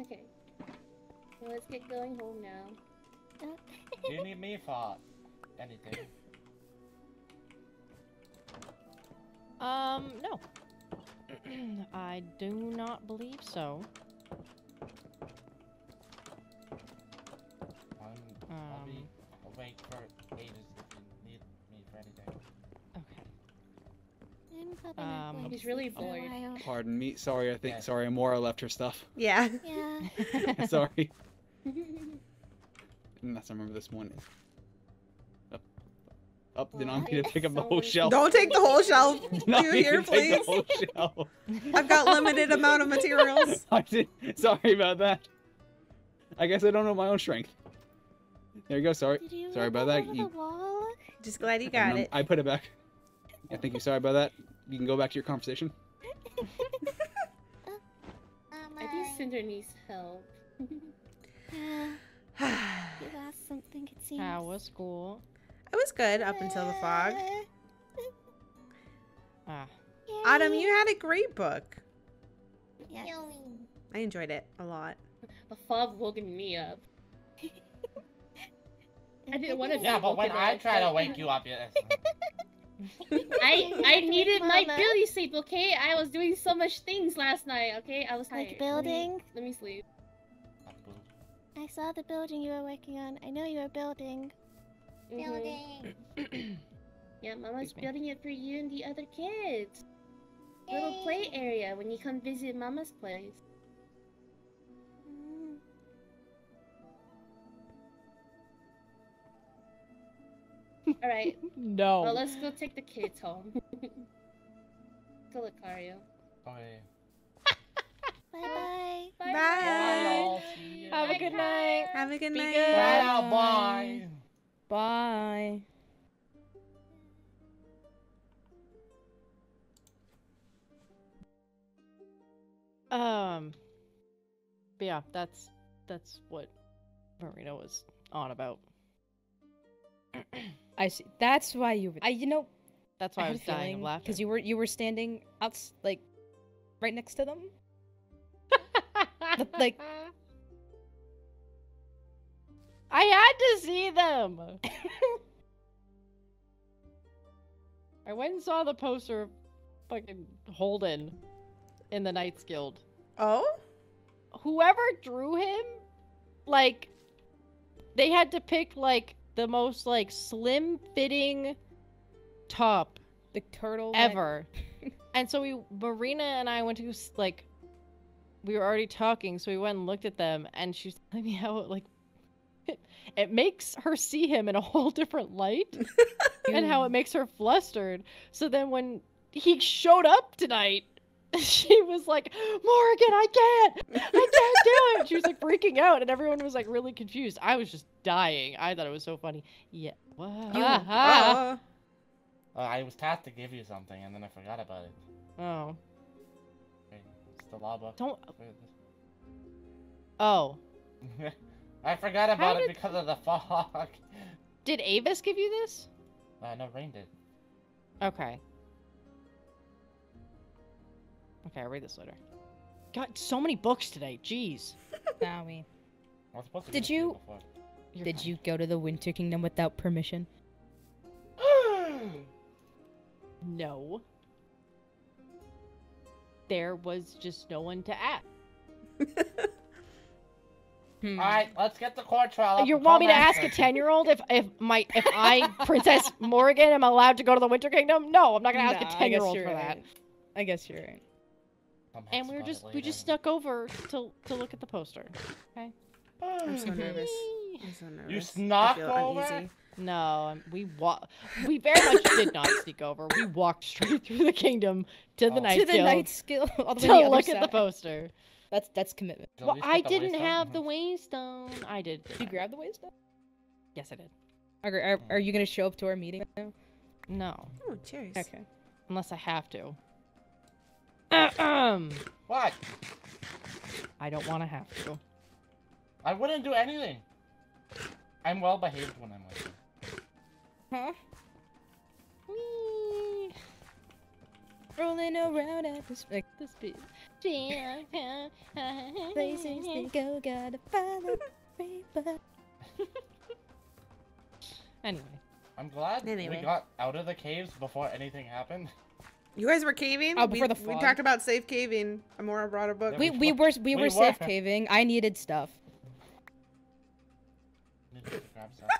Okay. So let's get going home now. Do you need me for anything? Um, no. I do not believe so. Be awake for ages if you need me for anything. I'm Um, going to He's really sleep for a bored. Pardon me. Sorry, I think. Sorry, Amora left her stuff. Yeah. Yeah. sorry. Unless I remember this one. Up. Up. Did not mean to pick up the whole shelf. Don't take the whole shelf. Do not you mean hear, to take the please? whole shelf. I've got limited amount of materials. I did. Sorry about that. I guess I don't know my own strength. There you go. Sorry. You Sorry about that that. You. Just glad you got know- it. I put it back. Yeah, thank you. Sorry about that. You can go back to your conversation. I think Cinder needs help. Uh, you lost something, it seems. How was school? It was good up until the fog. Ah. Autumn, you had a great book. Yes. I enjoyed it a lot. The fog woken me up. I didn't want to. Yeah, but when I try to wake you up, yes. I I needed my Mama. Billy sleep. Okay, I was doing so much things last night. Okay, I was Like tired. Let me- building? Let me sleep. I saw the building you were working on. I know you were building. Mm-hmm. Building. yeah, Mama's Excuse me. building it for you and the other kids. Little play area when you come visit Mama's place. All right. No. Well, let's go take the kids home. go, Lucario. Okay. Bye bye. Bye. Bye. Have a good night. Have a good Be night. good. Bye bye. Bye. Um. But yeah, that's that's what Marina was on about. I see. That's why you. I you know. That's why I, was dying of laughter. because you were you were standing out like right next to them. The- like I had to see them. I went and saw the poster of fucking Holden in the Knights Guild. Oh? Whoever drew him, like, they had to pick like the most like slim fitting top the turtle ever. and so we Marina and I went to like we were already talking, so we went and looked at them and she's telling me how it like it makes her see him in a whole different light and how it makes her flustered. So then when he showed up tonight, she was like, Morgan, I can't! I can't do it! She was like freaking out and everyone was like really confused. I was just dying. I thought it was so funny. Yeah. What? Oh. Uh, I was tasked to give you something, and then I forgot about it. Oh. Okay, it's the lava. Don't- Oh. I forgot about it did- because of the fog. Did Avis give you this? Uh, no, Rain did. Okay. Okay, I'll read this later. Got so many books today. Jeez. Naomi. I was supposed to Did give it to you. You're did fine. you go to the Winter Kingdom without permission? No. There was just no one to ask. Hmm. Alright, let's get the court trial up You want me to ask a ten year old if if my if I Princess Morgan am allowed to go to the Winter Kingdom? No, I'm not gonna ask Nah, a I ten-year-old you're for that. I guess you're right. Some And we were about it just we just snuck over to to look at the poster. Okay. I'm so nervous. I'm so nervous. I snuck feel over? uneasy. No, we wa- we very much did not sneak over. We walked straight through the kingdom to the Oh. night to the guild night skill. All the to way on the other look at the poster. That's that's commitment. Did Well, I didn't have the waystone. I did. Did you grab the waystone? Yes, I did. Are, are, are you gonna show up to our meeting now? No, Oh, cheers. Okay. unless I have to. Ahem. What? I don't want to have to. I wouldn't do anything. I'm well behaved when I'm with you. Huh? Whee! Rolling around at this like This beat. places to go, gotta follow paper. Anyway, I'm glad Anyway. we got out of the caves before anything happened. You guys were caving? Oh, we, before the we talked about safe caving. Amora brought a book. We we we were- were we we were safe were. caving. I needed stuff. Need to grab stuff.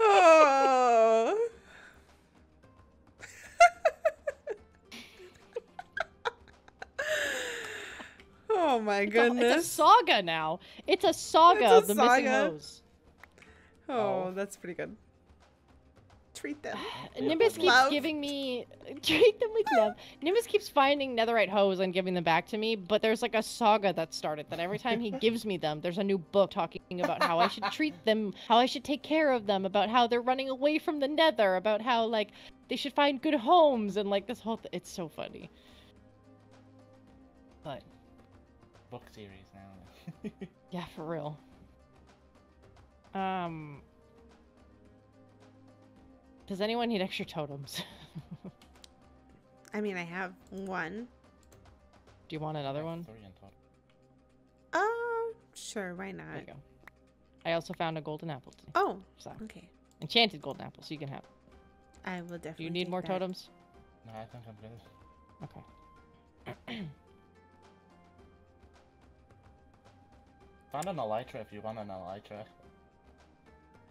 oh. oh my it's a, it's a goodness. saga now. It's a saga It's a of the missing saga. hoes. Oh, Oh. that's pretty good. Treat them. Nimbus keeps Love. giving me treat them with love. Nimbus keeps finding netherite hoes and giving them back to me, but there's like a saga that started that every time he gives me them, there's a new book talking about how I should treat them, how I should take care of them, about how they're running away from the nether, about how like they should find good homes and like this whole th- it's so funny. But Book series now. yeah, for real. Um Does anyone need extra totems? I mean, I have one. Do you want another one? Three in total. Oh, sure. Why not? There not? you go. I also found a golden apple. Too. Oh, So okay. enchanted golden apple, so you can have. it. I will definitely. Do you need more that. totems? No, I think I'm good. Okay. Found an elytra if you want an elytra.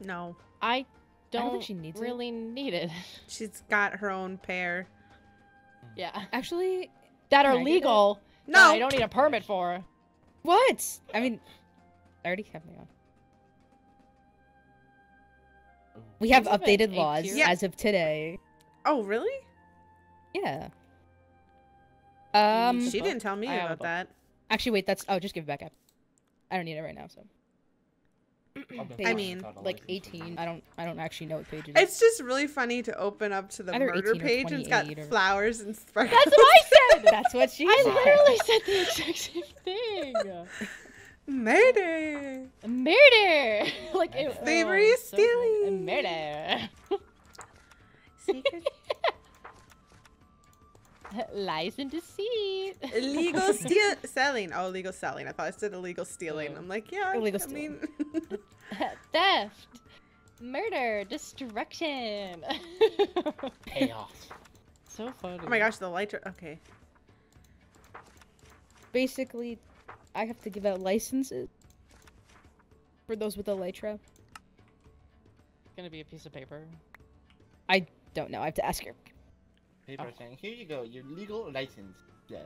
No, I don't, don't think she needs it. really need it. she's got her own pair. yeah. Actually, That are I get legal. that No. I don't need a permit for. what? I mean, I already have my own. We have Does it updated laws? Yeah. as of today. Oh, really? Yeah. Um. She didn't tell me I about that. Actually, wait. That's. Oh, just give it back up. I don't need it right now. So. I've been Page, I fine mean, like 18. I don't. I don't actually know what page it is. It's just really funny to open up to the Either murder page and it's got or- flowers and sparkles. That's what I said. That's what she I said. literally said the exact same thing. Murder. Murder. like it, Slavery oh, is so stealing. Murder. Secret. Lies and deceit. illegal steal selling. Oh, illegal selling. I thought I said illegal stealing. Oh. I'm like, yeah. Illegal I mean, Theft. Murder. Destruction. Chaos. so funny. oh my gosh, the lighter. Okay. Basically, I have to give out licenses for those with elytra. gonna be a piece of paper. I don't know. I have to ask her. Paper Oh. saying, here you go, your legal license. plate."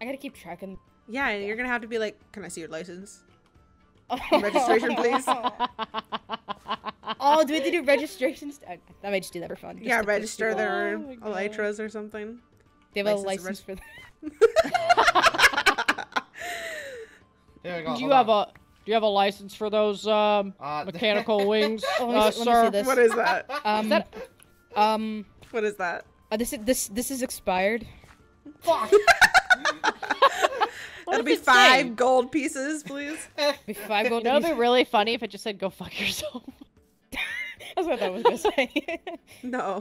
I gotta keep track of. Yeah, you're gonna have to be like, can I see your license? Registration, please. oh, do we have to do registrations? I, I might just do that for fun. yeah, register their Oh elytras or something. They have a license license for that. Go. do you hold have a do you have a license for those um Uh, mechanical wings, Oh, let me uh, see- let me sir? What is that? Um, that- um, What is that? Uh, this is this this is expired. Fuck! That'll be five say? gold pieces, please. Be five You gold. know, it'd be really funny if it just said "Go fuck yourself." That's what I was gonna say. No.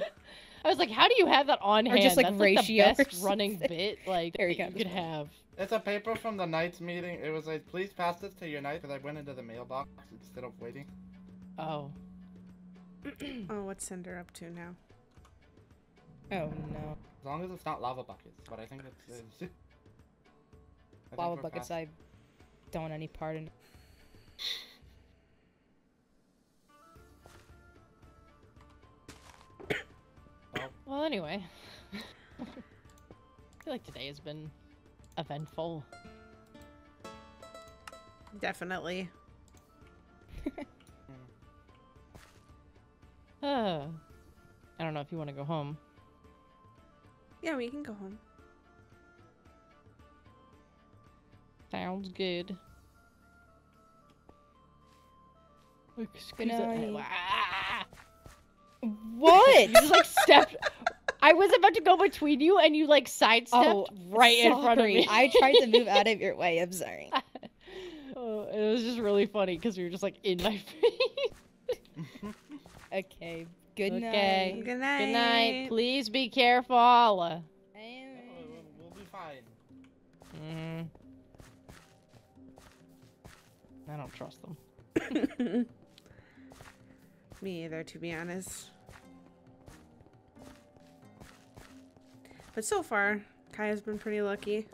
I was like, how do you have that on Or hand? just, like, That's ratio like the best running bit like There you go. you could have. It's a paper from the Knights meeting. It was like, please pass this to your knight, because I went into the mailbox instead of waiting. Oh, Oh, what's Cinder up to now? Oh no. As long as it's not lava buckets, but I think it's. it's I lava think buckets, past. I don't want any part in. well, well, anyway. I feel like today has been eventful. Definitely. Hmm. uh, I don't know if you want to go home. Yeah, we can go home. Sounds good. Excuse Good me. night. What? you just like stepped. I was about to go between you, and you like sidestepped Oh, right in front of me. I tried to move out of your way. I'm sorry. Oh, it was just really funny because you were just like in my face. Okay. Good okay. night. Good night. Good night. Please be careful. We'll, we'll be fine. Mm. I don't trust them. Me either, to be honest. But so far, Kaya's been pretty lucky.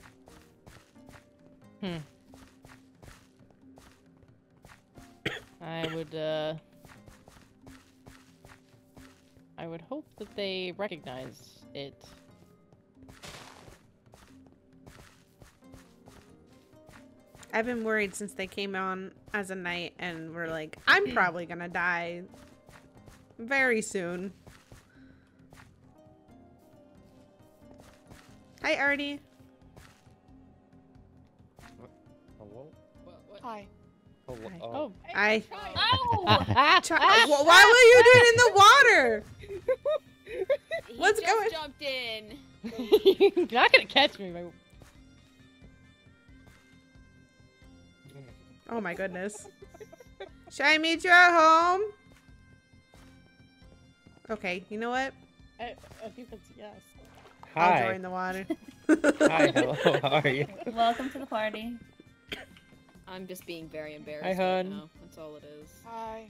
Hmm. I would, uh. I would hope that they recognize it. I've been worried since they came on as a knight and we're like, I'm probably gonna die very soon. Hi, Artie. Hello? Hi. Hello? Hi. Uh, oh. I. Oh! Why were you doing in the water? He What's just going- jumped in. You're not gonna catch me. my- Oh my goodness. Should I meet you at home? Okay, you know what? I, I think that's yes. I'll Hi. join the water. Hi, hello, how are you? Welcome to the party. I'm just being very embarrassed Hi, right hun. now. That's all it is. Hi.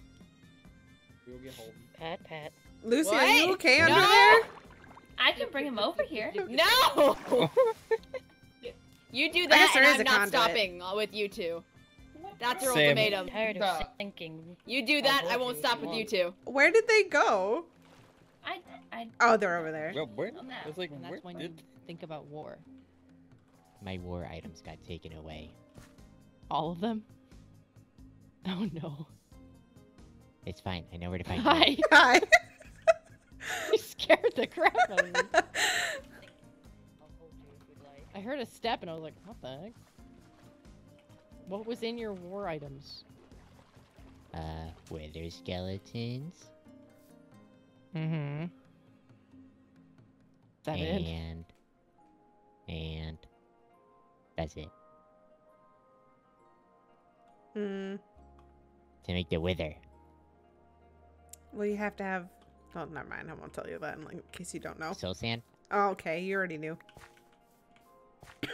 We'll get home. Pat, pat. Lucy, are you What? okay under there? I can bring him over here. No! you do that, and I'm not conduit. stopping with you two. That's your Same. ultimatum. Tired Bruh. of thinking. You do that, I won't stop with you two. Where did they go? I, I. Oh, they're over there. Well, where? I was like, And where that's when you did... think about war. My war items got taken away. All of them? Oh no. It's fine. I know where to find Hi. Hi. you scared the crap out of me. I heard a step and I was like, what the heck? What was in your war items? Uh, wither skeletons Mm-hmm. That it? and and that's it. Hmm. To make the wither. Well, you have to have. Oh, never mind. I won't tell you that in like, in case you don't know. So sand. Oh, okay. You already knew.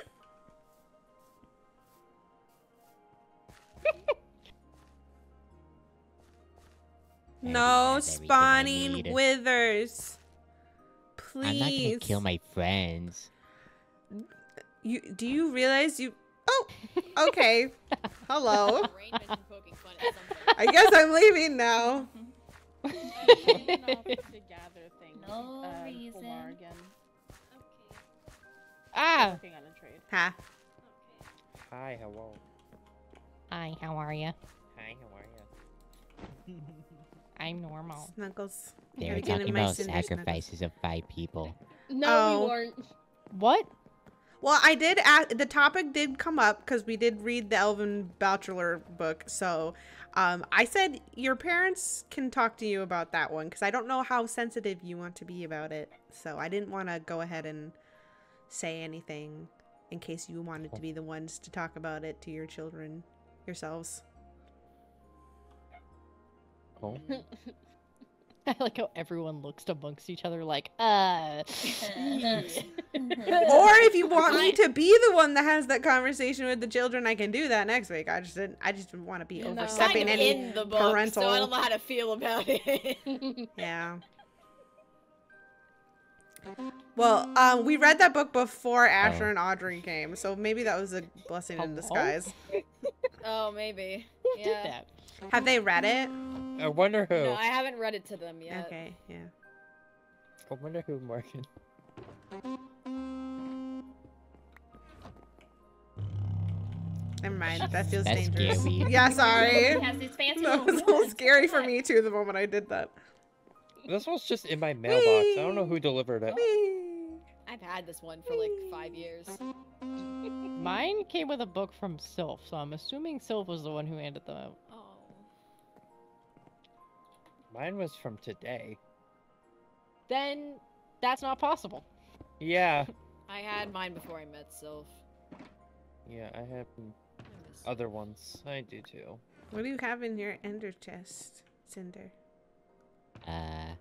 No that's everything I spawning need. withers. I'm not gonna kill my friends. You do you realize you? Oh, okay. Hello. Rain mentioned poking fun at something. I guess I'm leaving now. To gather things. No uh, reason. Omar again. Ah! Working on a trade. Ha. Hi, hello. Hi, how are you? Hi, how are you? I'm normal. Snuggles. They Gotta were talking about cinder snuggles. sacrifices of five people. No, Oh. we weren't. What? Well, I did. Ask, the topic did come up because we did read the Elven Bachelor book. So, um, I said your parents can talk to you about that one because I don't know how sensitive you want to be about it. So I didn't want to go ahead and say anything in case you wanted to be the ones to talk about it to your children yourselves. Oh. I like how everyone looks amongst each other like, uh. or if you want me to be the one that has that conversation with the children, I can do that next week. I just didn't. I just didn't want to be No. overstepping Kind of any in the book, parental. so I don't know how to feel about it. Yeah. Well, um, we read that book before Asher Oh. and Audrey came, so maybe that was a blessing in disguise. oh, maybe. Yeah. did that? Have they read it? I wonder who. No, I haven't read it to them yet. Okay, yeah. I wonder who Morgan. Never mind. That feels That's dangerous. scary. Yeah, sorry. He has these fancy That was a little scary for me too the moment I did that. This was just in my mailbox. I don't know who delivered it. I've had this one for like five years. Mine came with a book from Sylph, so I'm assuming Sylph was the one who handed them out. Mine was from today. Then that's not possible. Yeah. I had mine before I met Sylph. Yeah, I have other ones. I do too. What do you have in your ender chest, Cinder? Uh,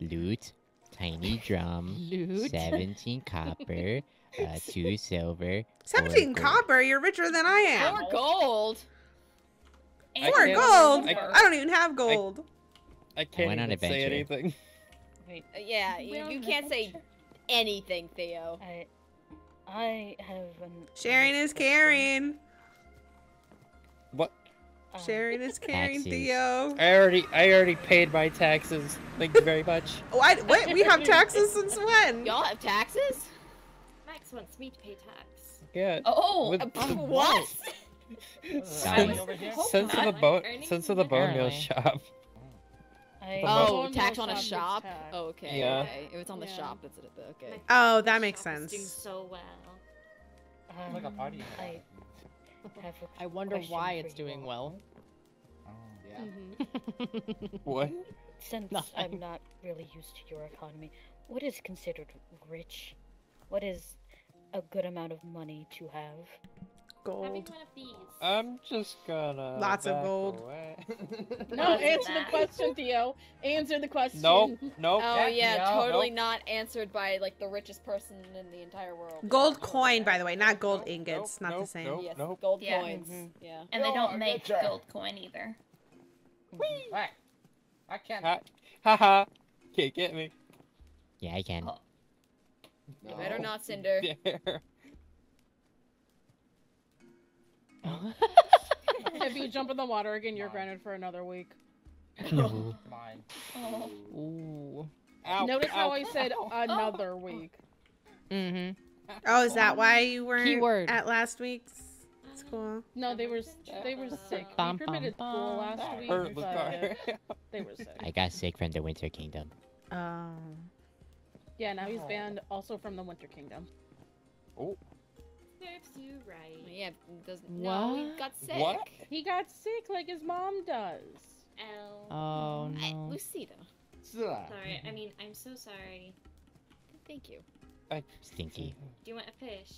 loot, tiny drum, Loot. 17 copper, uh, 2 silver. four 17 gold. copper? You're richer than I am. Four gold. I Four can't- gold? I- I, don't even have gold. I can't went on even say anything. Wait, Uh, yeah, you, you can't say anything, Theo. I, I have an. Sharing is caring. What? um, Sharing is caring, Taxes. Theo. I already, I already paid my taxes. Thank you very much. Oh, I, what? We have taxes since when? Y'all have taxes? Max wants me to pay tax. Yeah. Oh, with Uh, the- what? Since- Since of the bone, Earning since of the bone meal shop. I, Oh, Bone tax on a shop shop? Oh, okay, Yeah. okay. If it's on the Yeah. shop, that's it. Okay. Oh, that makes Shop is doing sense. so well. um, like a party I have a I wonder why for it's you doing all. well. Mm-hmm. What? Since Nothing. I'm not really used to your economy, what is considered rich? What is a good amount of money to have? Having Gold. one of these. I'm just gonna. Lots of gold. away. No, What is answer the question, Theo. Answer the question. Nope. Nope. Oh yeah, out, totally nope. not answered by like the richest person in the entire world. Gold coin, by the way, not gold Nope, ingots. nope, Not the same. nope. Yes, Nope. gold Yeah. coins. Mhm. Yeah. And they don't a make bitch. gold coin either. Hey, I can't. Ha haha. Can't get me. Yeah, I can. Oh. You better not, Cinder. There. if you jump in the water again, you're grounded for another week. No. Mine. Oh. Ooh. Ow, Notice how ow, I said ow. another week. Mm-hmm. Oh, is that why you weren't Keyword. at last week's school? No, they were they were sick. We Bum, bum, permitted school bum. last That week, hurt, but uh, they were sick. I got sick from the Winter Kingdom. Oh. Yeah, now he's banned also from the Winter Kingdom. Oh. Serves you right. Yeah, doesn't. No, he What? got sick. What? He got sick like his mom does. L. Oh mm-hmm. I, no. Lucida. Sorry, I mean, I'm so sorry. Thank you. I, Stinky. Do you want a fish?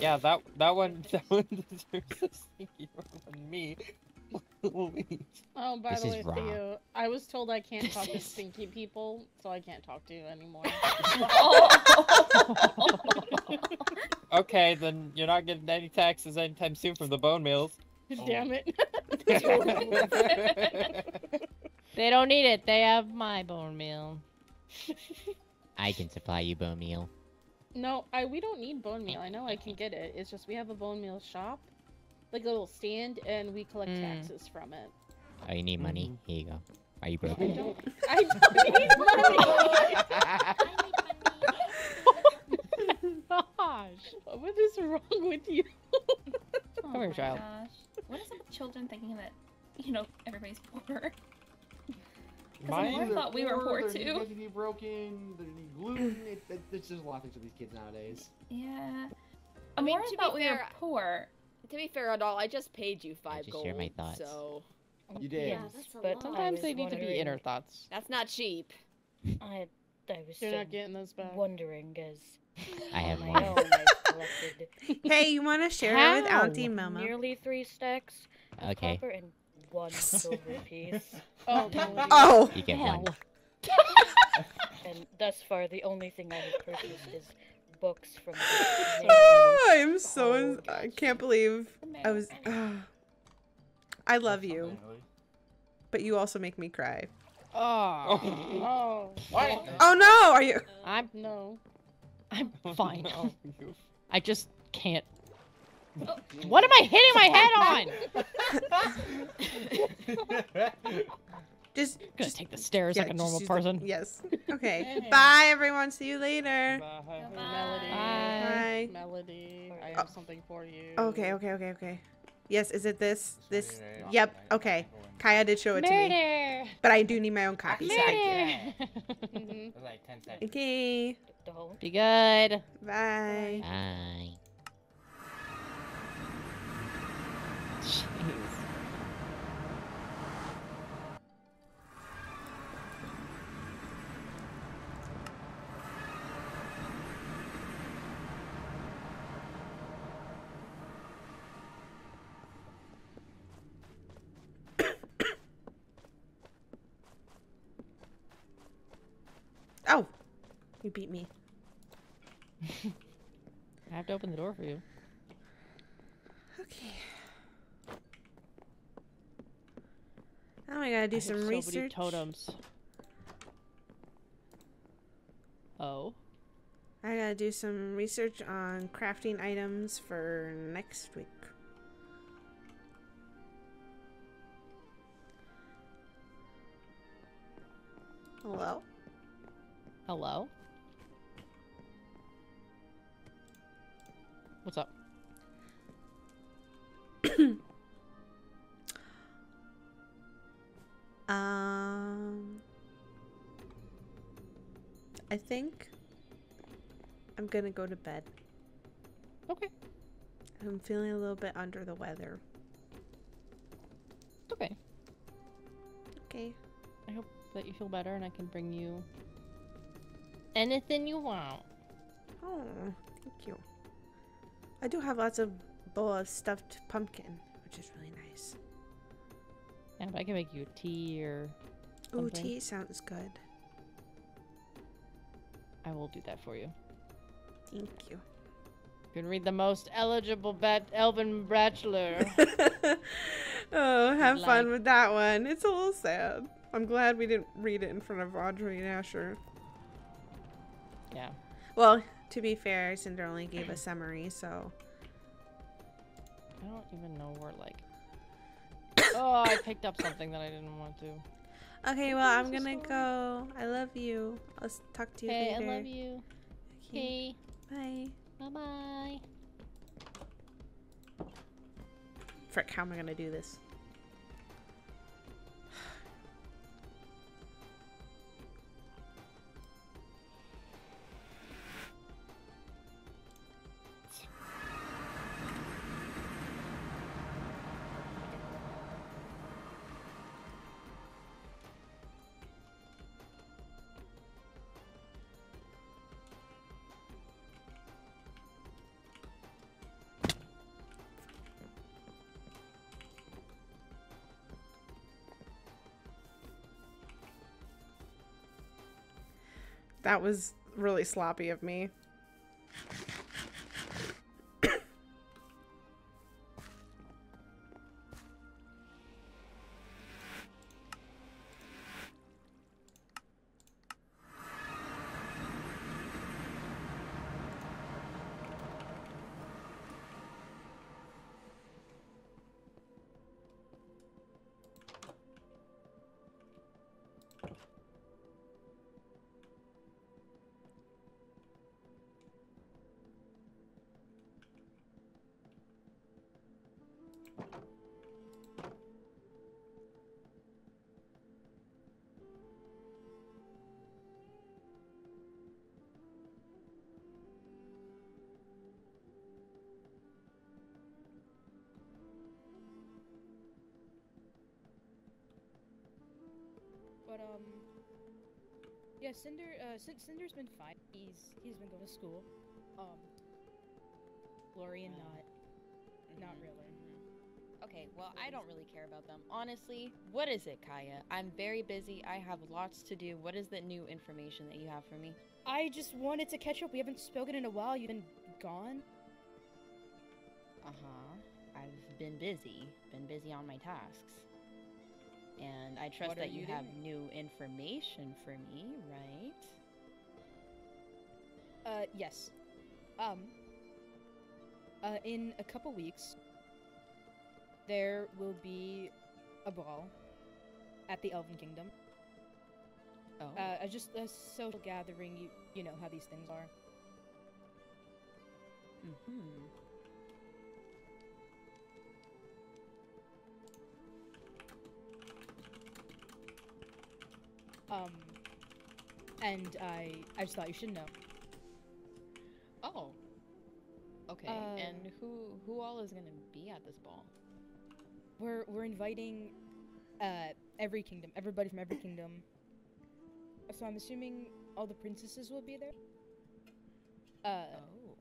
yeah, that that one that one deserves a stinky from me. Please. Oh, by This the way. Theo, I was told I can't This talk to stinky people, so I can't talk to you anymore. Okay, then you're not getting any taxes anytime soon from the bone meals. Damn it. They don't need it. They have my bone meal. I can supply you bone meal. No, I we don't need bone meal. I know I can get it. It's just we have a bone meal shop, like a little stand, and we collect Mm. taxes from it. Oh, you need money? Mm-hmm. Here you go. Are you broke? I broken? don't. I don't need money. Gosh, what is wrong with you? Oh here, child. gosh. What is up with children thinking that, you know, everybody's poor? Because I, Either mean, I thought we were poor they're too. genetically broken, they need gluten. It, it, it's just a lot of things with these kids nowadays. Yeah. I I mean, mean, to thought be we were poor. To be fair, Adol, I just paid you five just gold. share my thoughts. So You did. Yeah, Yes, that's a but lot. Sometimes they was need to be inner thoughts. that's not cheap. I, I was You're still not getting this back. wondering as I have on my more. Oh, collected Hey, you want to share it with Auntie Momo? nearly three stacks of Okay. copper and one silver piece. Oh, Melody. Oh. You get Hell. one. And thus far, the only thing I have purchased is books from the Ah, I'm so. Oh, I can't believe I was. I love you, but you also make me cry. Oh. Oh. What? Oh no! Are you? I'm No. I'm fine. Oh, you- I just can't. What am I hitting my head on? Just. gonna take the stairs like a just normal use the- person. yes. Okay. Bye, everyone. See you later. Bye, Melody. Bye. Bye. Melody. I Oh. have something for you. Okay. Okay. Okay. Okay. Yes, is it this? This? right Yep. Okay. Kaya did show it to me. But I do need my own copy. so- Murder. Mm-hmm. It was like 10 seconds. Okay. Be good. Bye. Bye. Jeez. You beat me. I have to open the door for you. Okay. Now I gotta do I some so research. totems. Oh. I gotta do some research on crafting items for next week. Hello? Hello? What's up? Um, I think I'm gonna go to bed. Okay. I'm feeling a little bit under the weather. Okay. Okay. I hope that you feel better and I can bring you anything you want. Oh, thank you. I do have lots of bowl of stuffed pumpkin, which is really nice. And if I can make you tea or Ooh, tea sounds good. I will do that for you. Thank you. You can read the most eligible bat elven bachelor. Oh, have fun with that one. It's a little sad. I'm glad we didn't read it in front of Audrey and Asher. yeah. Well, to be fair, Cinder only gave a summary, so. I don't even know where like Oh, I picked up something that I didn't want to. Okay, well, I'm gonna go. I love you. I'll talk to you Hey, I love you. Okay. Okay. Bye. Bye bye. Frick, how am I gonna do this? That was really sloppy of me. But um, yeah, Cinder. Uh, Cin- Cinder's been fine. He's he's been going to school. Um, Florian not, not really. Okay, well, I don't really care about them. Honestly, what is it, Kaya? I'm very busy. I have lots to do. What is the new information that you have for me? I just wanted to catch up. We haven't spoken in a while. You've been gone. Uh huh. I've been busy. Been busy on my tasks. And I trust What that you, you have new information for me, right? Uh, yes. Um. Uh, in a couple weeks, there will be a ball at the Elven Kingdom. Oh. Uh, uh, just a social gathering. You you know how these things are. Mm-hmm. Um, and I I just thought you should know. Oh. Okay. Uh, and who who all is gonna be at this ball? We're we're inviting uh every kingdom, everybody from every kingdom. So I'm assuming all the princesses will be there. Uh, oh.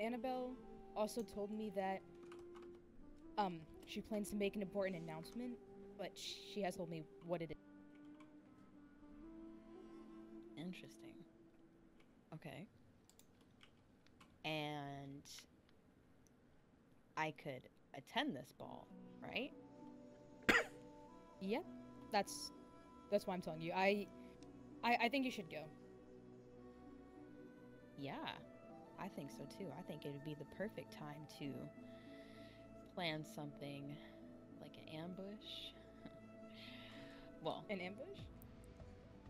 Annabelle also told me that um she plans to make an important announcement, but she has told me what it is. Interesting. Okay. And I could attend this ball, right? Yep, that's that's why I'm telling you. I I, I think you should go. Yeah, I think so too. I think it would be the perfect time to plan something like an ambush. well, An ambush?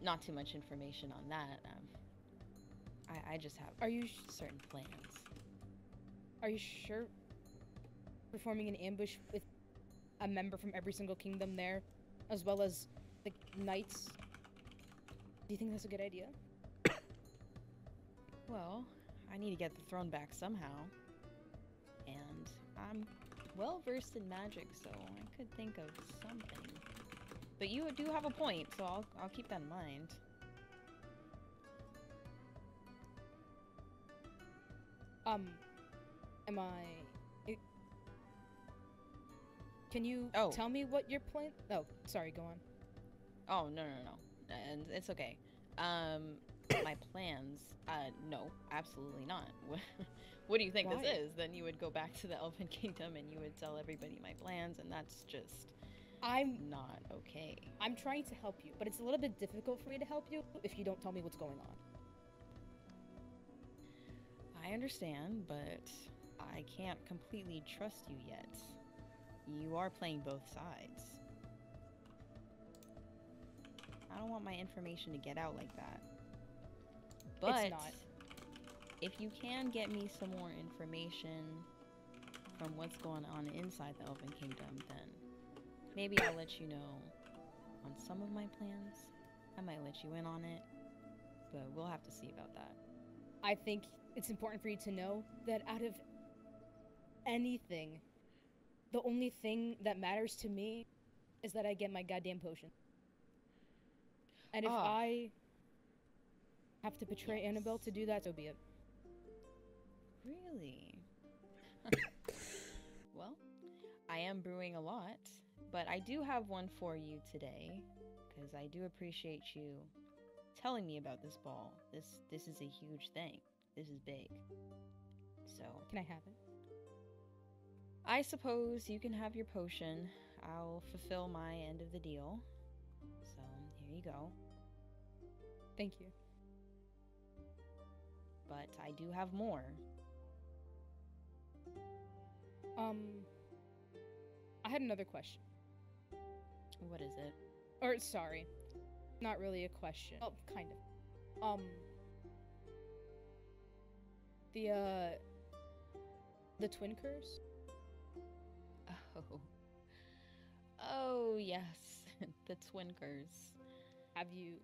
Not too much information on that. Um, I, I just have Are you certain plans. Are you sure? Performing an ambush with a member from every single kingdom there, as well as the knights. Do you think that's a good idea? Well, I need to get the throne back somehow. And I'm well versed in magic, so I could think of something. But you do have a point, so I'll, I'll keep that in mind. Um, am I? it- Can you Oh. tell me what your plan? Oh, sorry. Go on. Oh no no no, and it's okay. Um, my plans? Uh, no, absolutely not. what do you think Why? this is? Then you would go back to the Elven Kingdom and you would tell everybody my plans, and that's just I'm not okay. I'm trying to help you, but it's a little bit difficult for me to help you if you don't tell me what's going on. I understand, but I can't completely trust you yet. You are playing both sides. I don't want my information to get out like that. But not. if you can get me some more information from what's going on inside the Elven Kingdom, then maybe I'll let you know on some of my plans. I might let you in on it, but we'll have to see about that. I think it's important for you to know that out of anything, the only thing that matters to me is that I get my goddamn potion. And if Ah. I have to betray Annabelle to do that, so be it. Really? well, I am brewing a lot, but I do have one for you today because I do appreciate you telling me about this ball. This this is a huge thing. This is big. So, Can I have it? I suppose you can have your potion. I'll fulfill my end of the deal. So, here you go. Thank you. But I do have more. Um, I had another question. What is it? Or sorry, not really a question. Oh, kind of. Um, the uh, the twin curse. Oh. Oh, yes. the twin curse. Have you?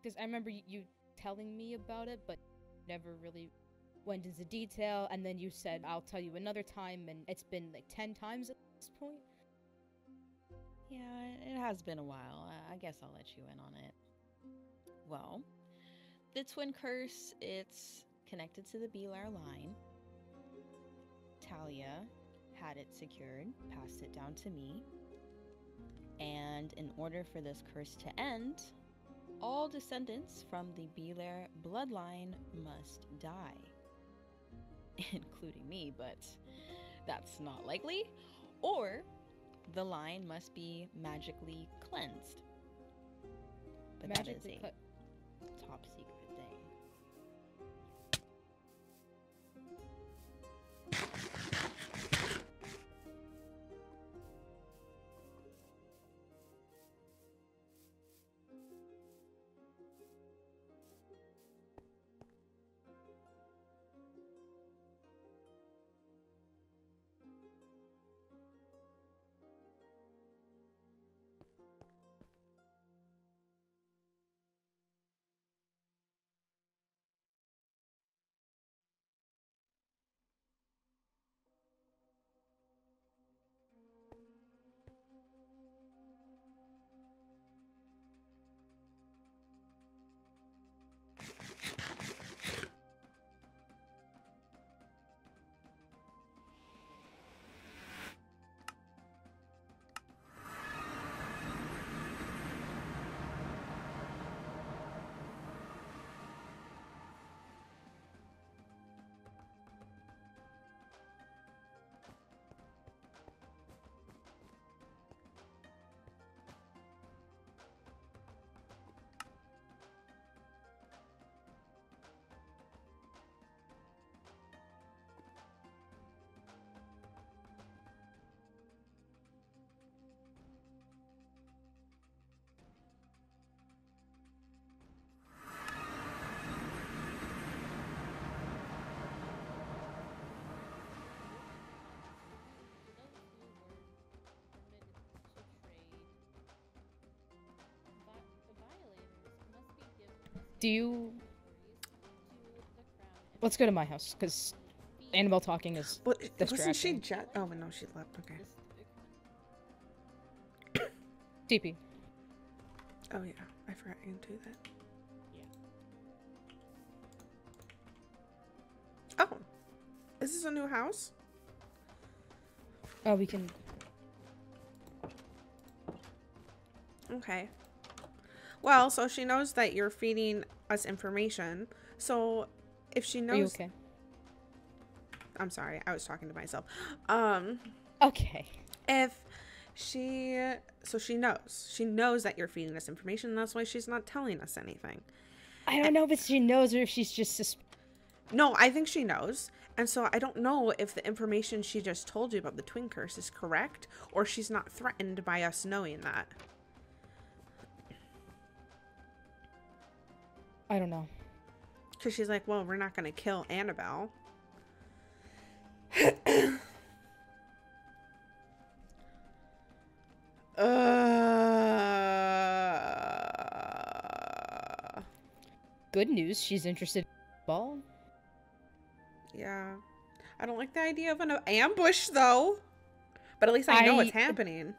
Because I remember you telling me about it, but never really went into detail. And then you said, "I'll tell you another time," and it's been like ten times at this point. Yeah, it has been a while. I- guess I'll let you in on it. Well, the twin curse, it's connected to the Belar line. Talia had it secured, passed it down to me. And in order for this curse to end, all descendants from the Belar bloodline must die. Including me, but that's not likely. Or the line must be magically cleansed. But that is a cle- top secret do you? Let's go to my house because Annabelle talking is distracting. wasn't she jet? Oh, no, she left. Okay. TP. Oh, yeah. I forgot you can do that. Yeah. Oh. Is this a new house? Oh, we can. Okay. Well, so she knows that you're feeding us information. So if she knows Are you okay? I'm sorry, I was talking to myself. Um Okay. If she so she knows. She knows that you're feeding us information, and that's why she's not telling us anything. I don't know if she knows or if she's just sus- No, I think she knows. And so I don't know if the information she just told you about the twin curse is correct or she's not threatened by us knowing that. I don't know. Because she's like, well, we're not going to kill Annabelle. uh, Good news, she's interested in ball. yeah. I don't like the idea of an ambush, though. But at least I know what's happening.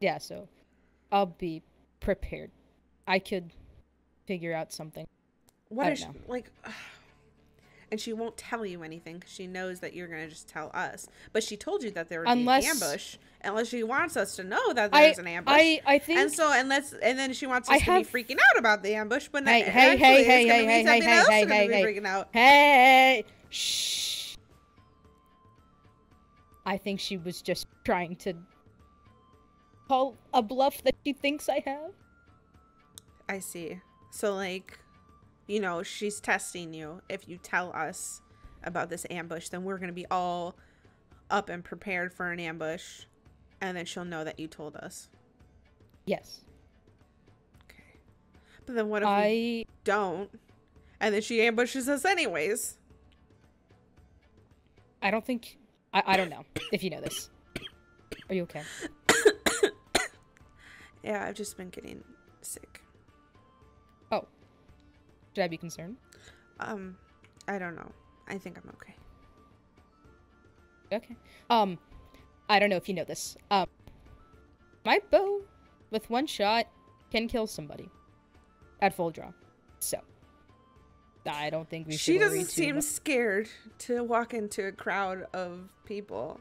Yeah, so I'll be prepared. I could figure out something. What I is she, like? And she won't tell you anything because she knows that you're gonna just tell us. But she told you that there would Unless- be an ambush, unless she wants us to know that I- there's an ambush. I- I think. and so unless and then she wants I us to have- be freaking out about the ambush, but Hey, hey, hey, hey, hey, hey, hey, hey, hey, hey. freaking out. Hey, shh. I think she was just trying to call a bluff that she thinks I have. I see. So like, you know, she's testing you. If you tell us about this ambush, then we're gonna be all up and prepared for an ambush, and then she'll know that you told us. Yes. Okay. But then what if we don't? And then she ambushes us anyways. I don't think. I, I don't know if you know this. Are you okay? Yeah, I've just been getting sick. Should I be concerned? Um, I don't know. I think I'm okay. Okay. Um, I don't know if you know this. Um, my bow, with one shot, can kill somebody at full draw. So, I don't think we She doesn't seem scared to walk into a crowd of people.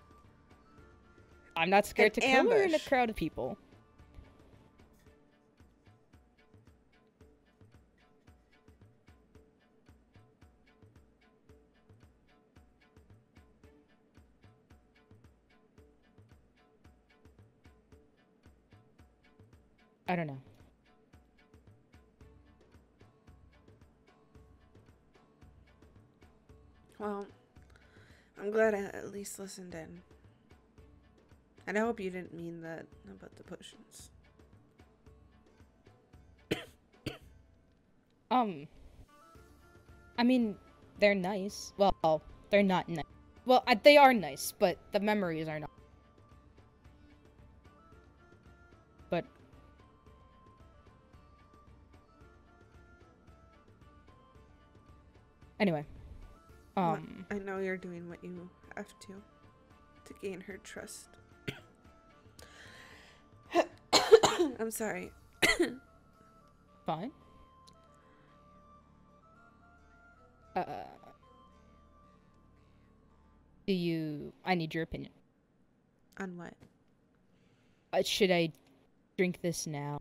I'm not scared An to kill her in a crowd of people. Glad I at least listened in. And I hope you didn't mean that about the potions. Um, I mean, they're nice. Well, they're not nice. Well, I, they are nice, but the memories are not. But anyway, um, I know you're doing what you have to to gain her trust. I'm sorry. fine. Uh, do you? I need your opinion. On what? Uh, should I drink this now?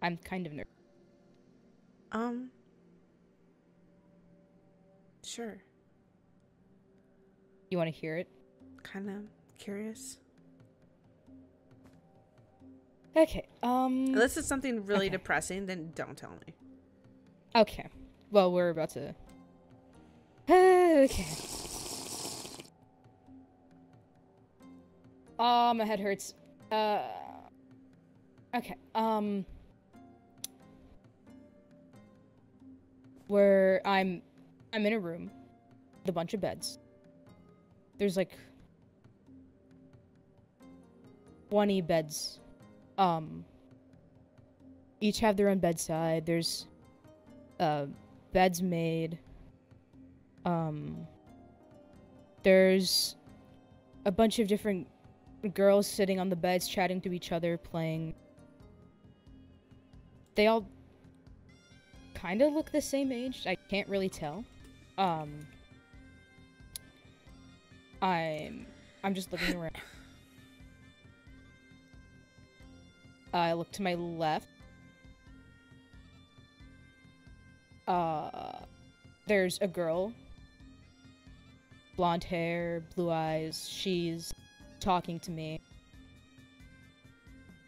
I'm kind of nervous. Um. Sure. You want to hear it? Kind of curious. Okay. Um. Unless it's something really okay. depressing, then don't tell me. Okay. Well, we're about to. okay. Oh, my head hurts. Uh. Okay. Um. Where I'm, I'm in a room, with a bunch of beds. There's like. 20 beds. Um. each have their own bedside. There's uh, beds made. Um, there's a bunch of different girls sitting on the beds, chatting to each other, playing. They all kind of look the same age. I can't really tell. Um, I'm I'm just looking around. I look to my left. Uh, there's a girl. Blonde hair, blue eyes. She's talking to me.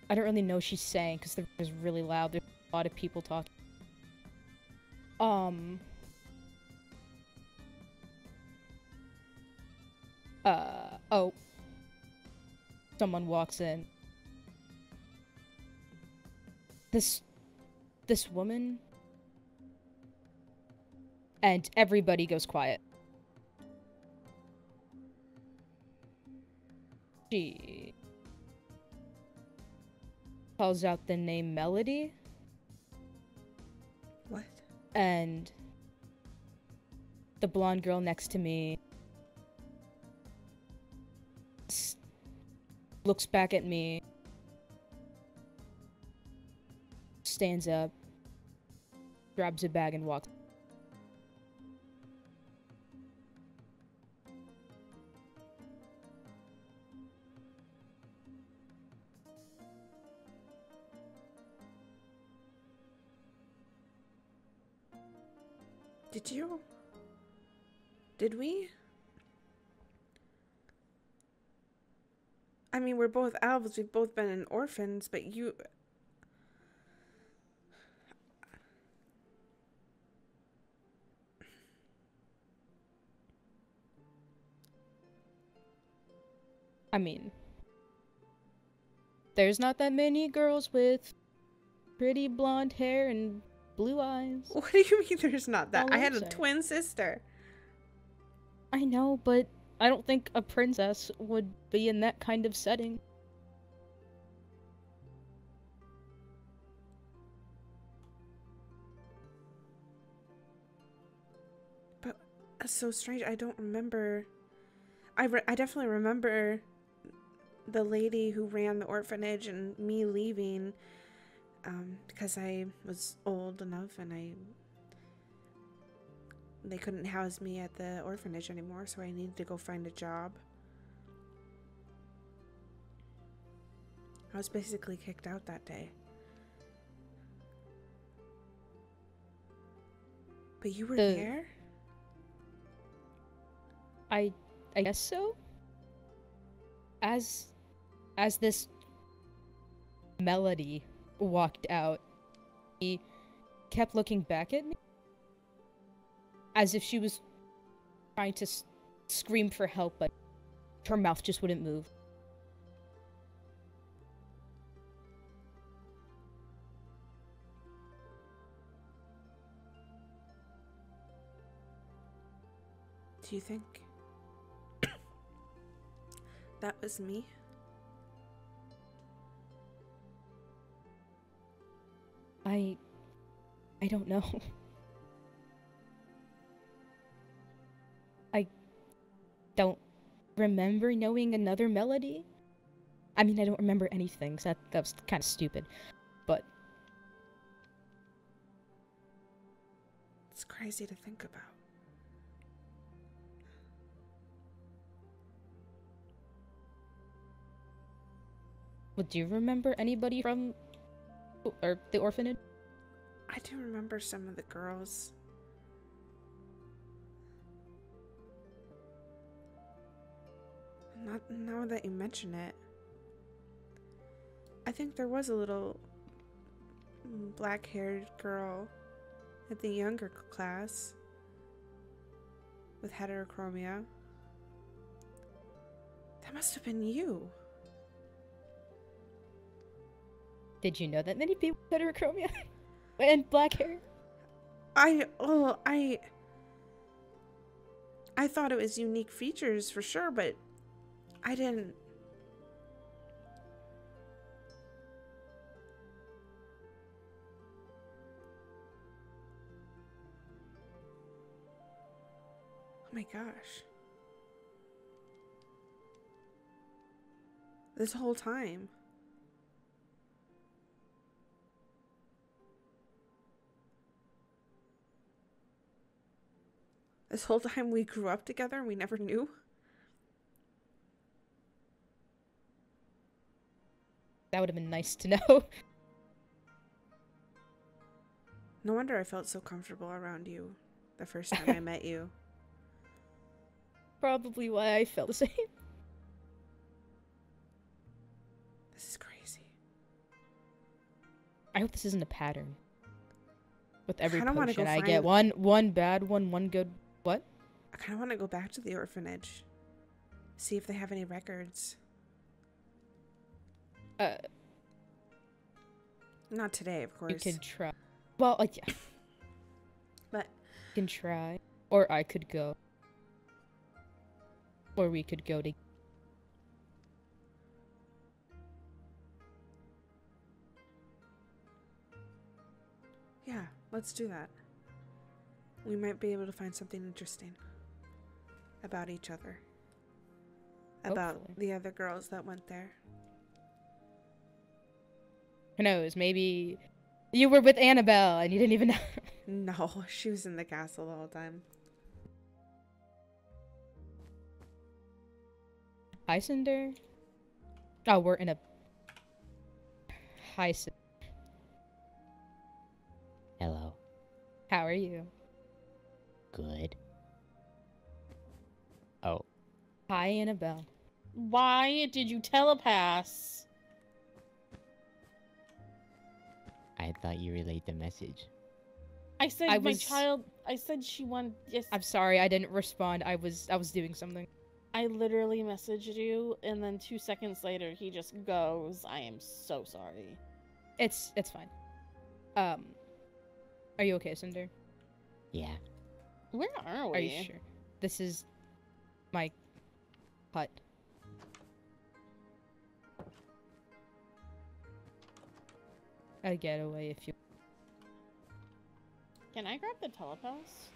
I don't really know what she's saying because the room is really loud. There's a lot of people talking. Um. Uh, oh. Someone walks in. This. This woman. And everybody goes quiet. She. calls out the name Melody. What? And. the blonde girl next to me looks back at me, stands up, grabs a bag, and walks. Did you? Did we? I mean, we're both elves. We've both been in orphans, but you. I mean, there's not that many girls with pretty blonde hair and blue eyes. What do you mean there's not that? I had a twin sister. I know, but I don't think a princess would be in that kind of setting. But that's so strange. I don't remember. I, re- I definitely remember the lady who ran the orphanage and me leaving um, because I was old enough and I. They couldn't house me at the orphanage anymore, so I needed to go find a job. I was basically kicked out that day. But you were The- there? I I guess so. As as this melody walked out, he kept looking back at me as if she was trying to s- scream for help, but her mouth just wouldn't move. Do you think that was me? I I don't know. don't remember knowing another melody. I mean, I don't remember anything, so that, that was kind of stupid. But It's crazy to think about. Well, do you remember anybody from or the orphanage? I do remember some of the girls. Not now that you mention it. I think there was a little black haired girl at the younger class with heterochromia. That must have been you. Did you know that many people with heterochromia and black hair? I oh I I thought it was unique features for sure, but I didn't... Oh my gosh. This whole time. This whole time we grew up together and we never knew? That would have been nice to know. No wonder I felt so comfortable around you the first time I met you. Probably why I felt the same. This is crazy. I hope this isn't a pattern. With every potion I get one one bad one, one good what? I kind of want to go back to the orphanage. See if they have any records. Uh Not today, of course. You could try. Well, like yeah. But You can try. Or I could go. Or we could go to Yeah, let's do that. We might be able to find something interesting about each other. About Hopefully. the other girls that went there. Who knows? Maybe you were with Annabelle and you didn't even know. No, she was in the castle the whole time. Hi, Oh, we're in a. Hi, Hello. How are you? Good. Oh, Hi, Annabelle. Why did you telepass? I thought you relayed the message. I said I my was- child. I said she wanted. Yes. I'm sorry, I didn't respond. I was I was doing something. I literally messaged you, and then two seconds later, he just goes. I am so sorry. It's it's fine. Um, are you okay, Cinder? Yeah. Where are we? Are you sure? This is my hut. A getaway if you. Can I grab the telepass?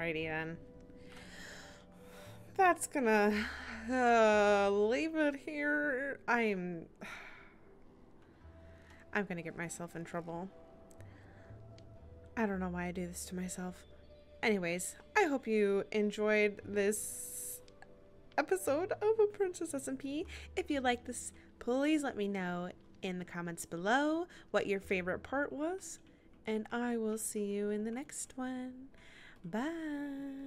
Alrighty then. That's gonna uh, leave it here. I'm. I'm gonna get myself in trouble. I don't know why I do this to myself. Anyways, I hope you enjoyed this episode of a Princess SMP. If you like this, please let me know in the comments below what your favorite part was, and I will see you in the next one. Bye.